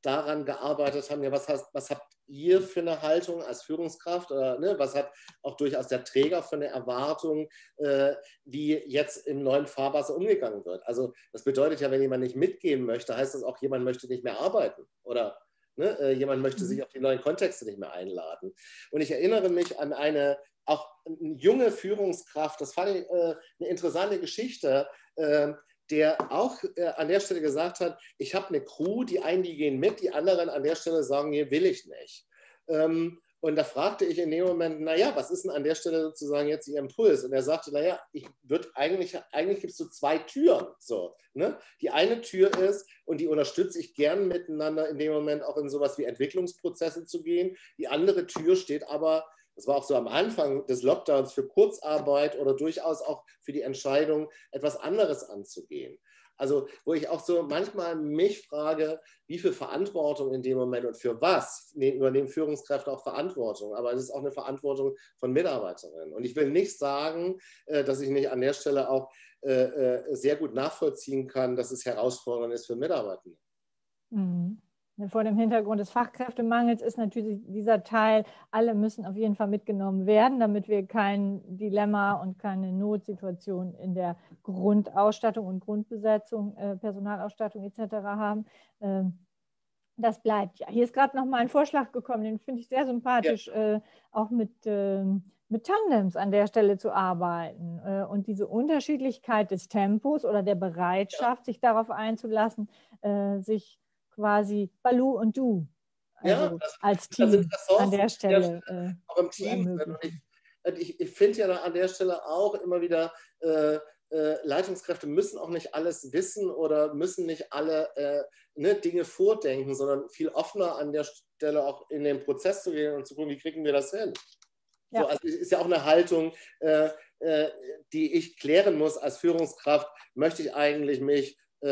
daran gearbeitet haben, ja, was, hast, was habt ihr für eine Haltung als Führungskraft oder ne, was hat auch durchaus der Träger für eine Erwartung, äh, wie jetzt im neuen Fahrwasser umgegangen wird. Also das bedeutet ja, wenn jemand nicht mitgehen möchte, heißt das auch, jemand möchte nicht mehr arbeiten oder ne, äh, jemand möchte sich mhm. auf die neuen Kontexte nicht mehr einladen. Und ich erinnere mich an eine auch eine junge Führungskraft, das fand ich äh, eine interessante Geschichte, äh, der auch äh, an der Stelle gesagt hat, ich habe eine Crew, die einen, die gehen mit, die anderen an der Stelle sagen, hier will ich nicht. Ähm, und da fragte ich in dem Moment, naja, was ist denn an der Stelle sozusagen jetzt Ihr Impuls? Und er sagte, naja, ich würde eigentlich, eigentlich gibt es so zwei Türen. So, ne? Die eine Tür ist, und die unterstütze ich gern miteinander in dem Moment auch in sowas wie Entwicklungsprozesse zu gehen. Die andere Tür steht aber das war auch so am Anfang des Lockdowns für Kurzarbeit oder durchaus auch für die Entscheidung, etwas anderes anzugehen. Also, wo ich auch so manchmal mich frage, wie viel Verantwortung in dem Moment und für was übernehmen Führungskräfte auch Verantwortung. Aber es ist auch eine Verantwortung von Mitarbeiterinnen. Und ich will nicht sagen, äh, dass ich nicht an der Stelle auch äh, äh, sehr gut nachvollziehen kann, dass es herausfordernd ist für Mitarbeitende. Mhm. Vor dem Hintergrund des Fachkräftemangels ist natürlich dieser Teil, alle müssen auf jeden Fall mitgenommen werden, damit wir kein Dilemma und keine Notsituation in der Grundausstattung und Grundbesetzung, äh, Personalausstattung etc. haben. Ähm, das bleibt ja. Hier ist gerade noch mal ein Vorschlag gekommen, den finde ich sehr sympathisch, ja. äh, auch mit, äh, mit Tandems an der Stelle zu arbeiten. Äh, und diese Unterschiedlichkeit des Tempos oder der Bereitschaft, ja. sich darauf einzulassen, sich quasi Balu und du also ja, das, als Team an der Stelle. Äh, auch im Team. Ich, ich, ich finde ja an der Stelle auch immer wieder, äh, äh, Leitungskräfte müssen auch nicht alles wissen oder müssen nicht alle äh, ne, Dinge vordenken, sondern viel offener an der Stelle auch in den Prozess zu gehen und zu gucken, wie kriegen wir das hin. Ja. So, also ist ja auch eine Haltung, äh, äh, die ich klären muss als Führungskraft. Möchte ich eigentlich mich äh,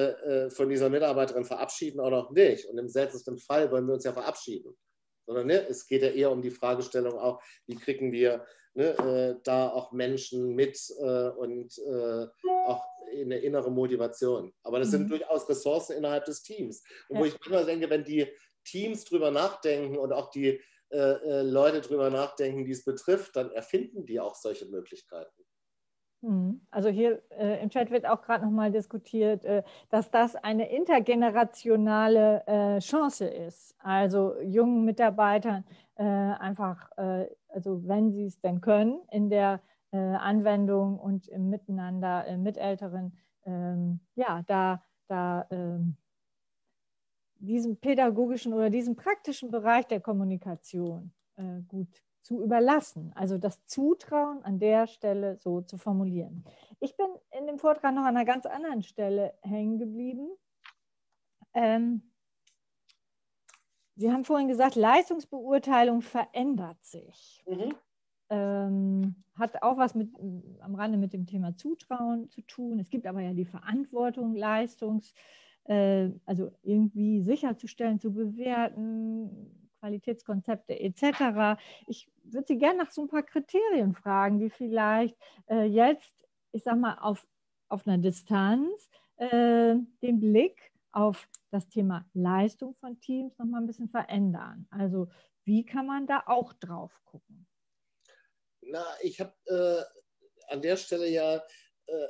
äh, von dieser Mitarbeiterin verabschieden oder auch nicht. Und im seltensten Fall wollen wir uns ja verabschieden. Sondern ne, es geht ja eher um die Fragestellung auch, wie kriegen wir ne, äh, da auch Menschen mit äh, und äh, auch eine innere Motivation. Aber das mhm. sind durchaus Ressourcen innerhalb des Teams. Und ja. wo ich immer denke, wenn die Teams drüber nachdenken und auch die Leute drüber nachdenken, die es betrifft, dann erfinden die auch solche Möglichkeiten. Mhm. also hier äh, im Chat wird auch gerade nochmal diskutiert, äh, dass das eine intergenerationale äh, Chance ist. Also jungen Mitarbeitern äh, einfach, äh, also wenn sie es denn können, in der äh, Anwendung und im Miteinander mit Älteren, ähm, ja, da, da ähm, diesen pädagogischen oder diesen praktischen Bereich der Kommunikation gut zu überlassen. Also das Zutrauen an der Stelle so zu formulieren. Ich bin in dem Vortrag noch an einer ganz anderen Stelle hängen geblieben. Ähm, Sie haben vorhin gesagt, Leistungsbeurteilung verändert sich. Mhm. Ähm, hat auch was mit, am Rande mit dem Thema Zutrauen zu tun. Es gibt aber ja die Verantwortung, Leistungs, äh, also irgendwie sicherzustellen, zu bewerten, Qualitätskonzepte etc. Ich würde Sie gerne nach so ein paar Kriterien fragen, die vielleicht äh, jetzt, ich sage mal, auf, auf einer Distanz äh, den Blick auf das Thema Leistung von Teams noch mal ein bisschen verändern. Also wie kann man da auch drauf gucken? Na, ich habe äh, an der Stelle ja äh,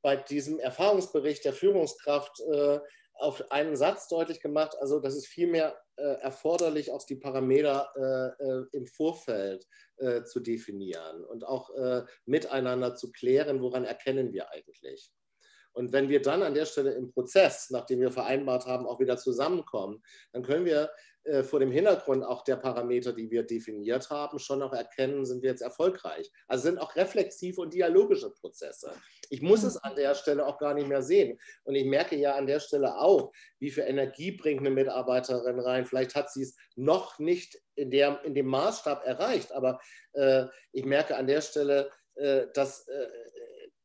bei diesem Erfahrungsbericht der Führungskraft äh, auf einen Satz deutlich gemacht, also das ist vielmehr äh, erforderlich, auch die Parameter äh, äh, im Vorfeld äh, zu definieren und auch äh, miteinander zu klären, woran erkennen wir eigentlich. Und wenn wir dann an der Stelle im Prozess, nachdem wir vereinbart haben, auch wieder zusammenkommen, dann können wir äh, vor dem Hintergrund auch der Parameter, die wir definiert haben, schon noch erkennen, sind wir jetzt erfolgreich. Also sind auch reflexive und dialogische Prozesse. Ich muss es an der Stelle auch gar nicht mehr sehen. Und ich merke ja an der Stelle auch, wie viel Energie bringt eine Mitarbeiterin rein. Vielleicht hat sie es noch nicht in, der, in dem Maßstab erreicht, aber äh, ich merke an der Stelle, äh, dass äh,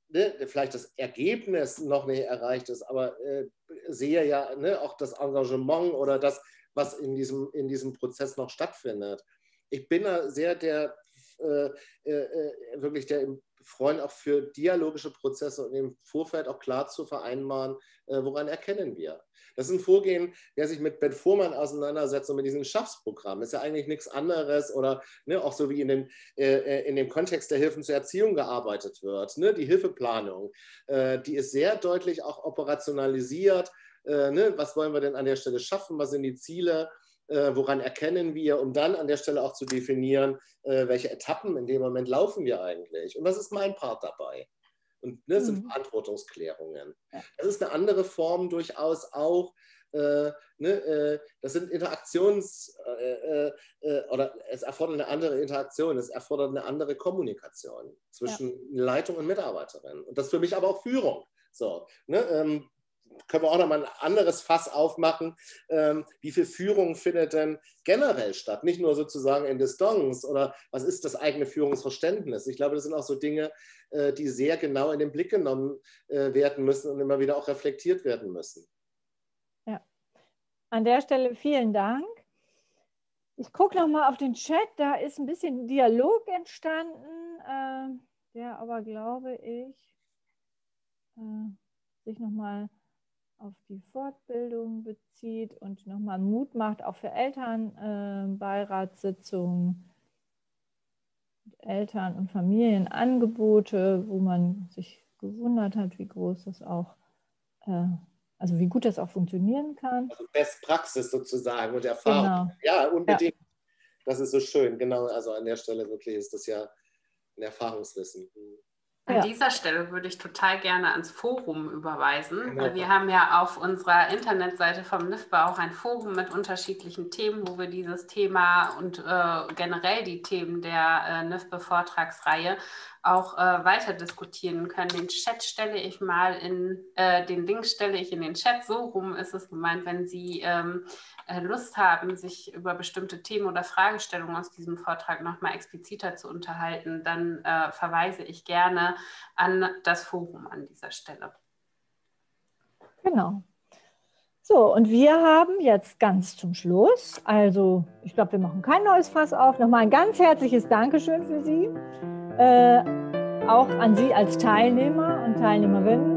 ne, vielleicht das Ergebnis noch nicht erreicht ist, aber äh, sehe ja ne, auch das Engagement oder das, was in diesem, in diesem Prozess noch stattfindet. Ich bin da sehr der, äh, äh, wirklich der Freund auch für dialogische Prozesse und im Vorfeld auch klar zu vereinbaren, äh, woran erkennen wir. Das ist ein Vorgehen, der sich mit Ben Fuhrmann auseinandersetzt und mit diesem Schaffsprogramm. Ist ja eigentlich nichts anderes oder ne, auch so wie in dem, äh, äh, in dem Kontext der Hilfen zur Erziehung gearbeitet wird. Ne, die Hilfeplanung, äh, die ist sehr deutlich auch operationalisiert äh, ne, was wollen wir denn an der Stelle schaffen, was sind die Ziele, äh, woran erkennen wir, um dann an der Stelle auch zu definieren, äh, welche Etappen in dem Moment laufen wir eigentlich und was ist mein Part dabei. Und ne, das sind mhm. Verantwortungsklärungen. Das ist eine andere Form durchaus auch. Äh, ne, äh, das sind Interaktions- äh, oder es erfordert eine andere Interaktion, es erfordert eine andere Kommunikation zwischen ja. Leitung und Mitarbeiterin. Und das ist für mich aber auch Führung. So, ne, ähm, können wir auch noch mal ein anderes Fass aufmachen. Ähm, wie viel Führung findet denn generell statt? Nicht nur sozusagen in Distanz oder was ist das eigene Führungsverständnis? Ich glaube, das sind auch so Dinge, äh, die sehr genau in den Blick genommen äh, werden müssen und immer wieder auch reflektiert werden müssen. Ja, an der Stelle vielen Dank. Ich gucke noch mal auf den Chat, da ist ein bisschen Dialog entstanden, äh, der aber, glaube ich, äh, sich noch mal auf die Fortbildung bezieht und nochmal Mut macht, auch für Elternbeiratssitzungen, äh, Eltern- und Familienangebote, wo man sich gewundert hat, wie groß das auch, äh, also wie gut das auch funktionieren kann. Also Best Praxis sozusagen und Erfahrung. Genau. Ja, unbedingt. Ja. Das ist so schön, genau. Also an der Stelle wirklich ist das ja ein Erfahrungswissen. Mhm. An ja. dieser Stelle würde ich total gerne ans Forum überweisen. Genau. Wir haben ja auf unserer Internetseite vom NIFBA auch ein Forum mit unterschiedlichen Themen, wo wir dieses Thema und äh, generell die Themen der äh, NIFBE-Vortragsreihe auch äh, weiter diskutieren können. Den Chat stelle ich mal in, äh, den Link stelle ich in den Chat. So rum ist es gemeint, wenn Sie ähm, äh, Lust haben, sich über bestimmte Themen oder Fragestellungen aus diesem Vortrag nochmal expliziter zu unterhalten, dann äh, verweise ich gerne an das Forum an dieser Stelle. Genau. So, und wir haben jetzt ganz zum Schluss, also ich glaube, wir machen kein neues Fass auf, nochmal ein ganz herzliches Dankeschön für Sie äh, auch an Sie als Teilnehmer und Teilnehmerinnen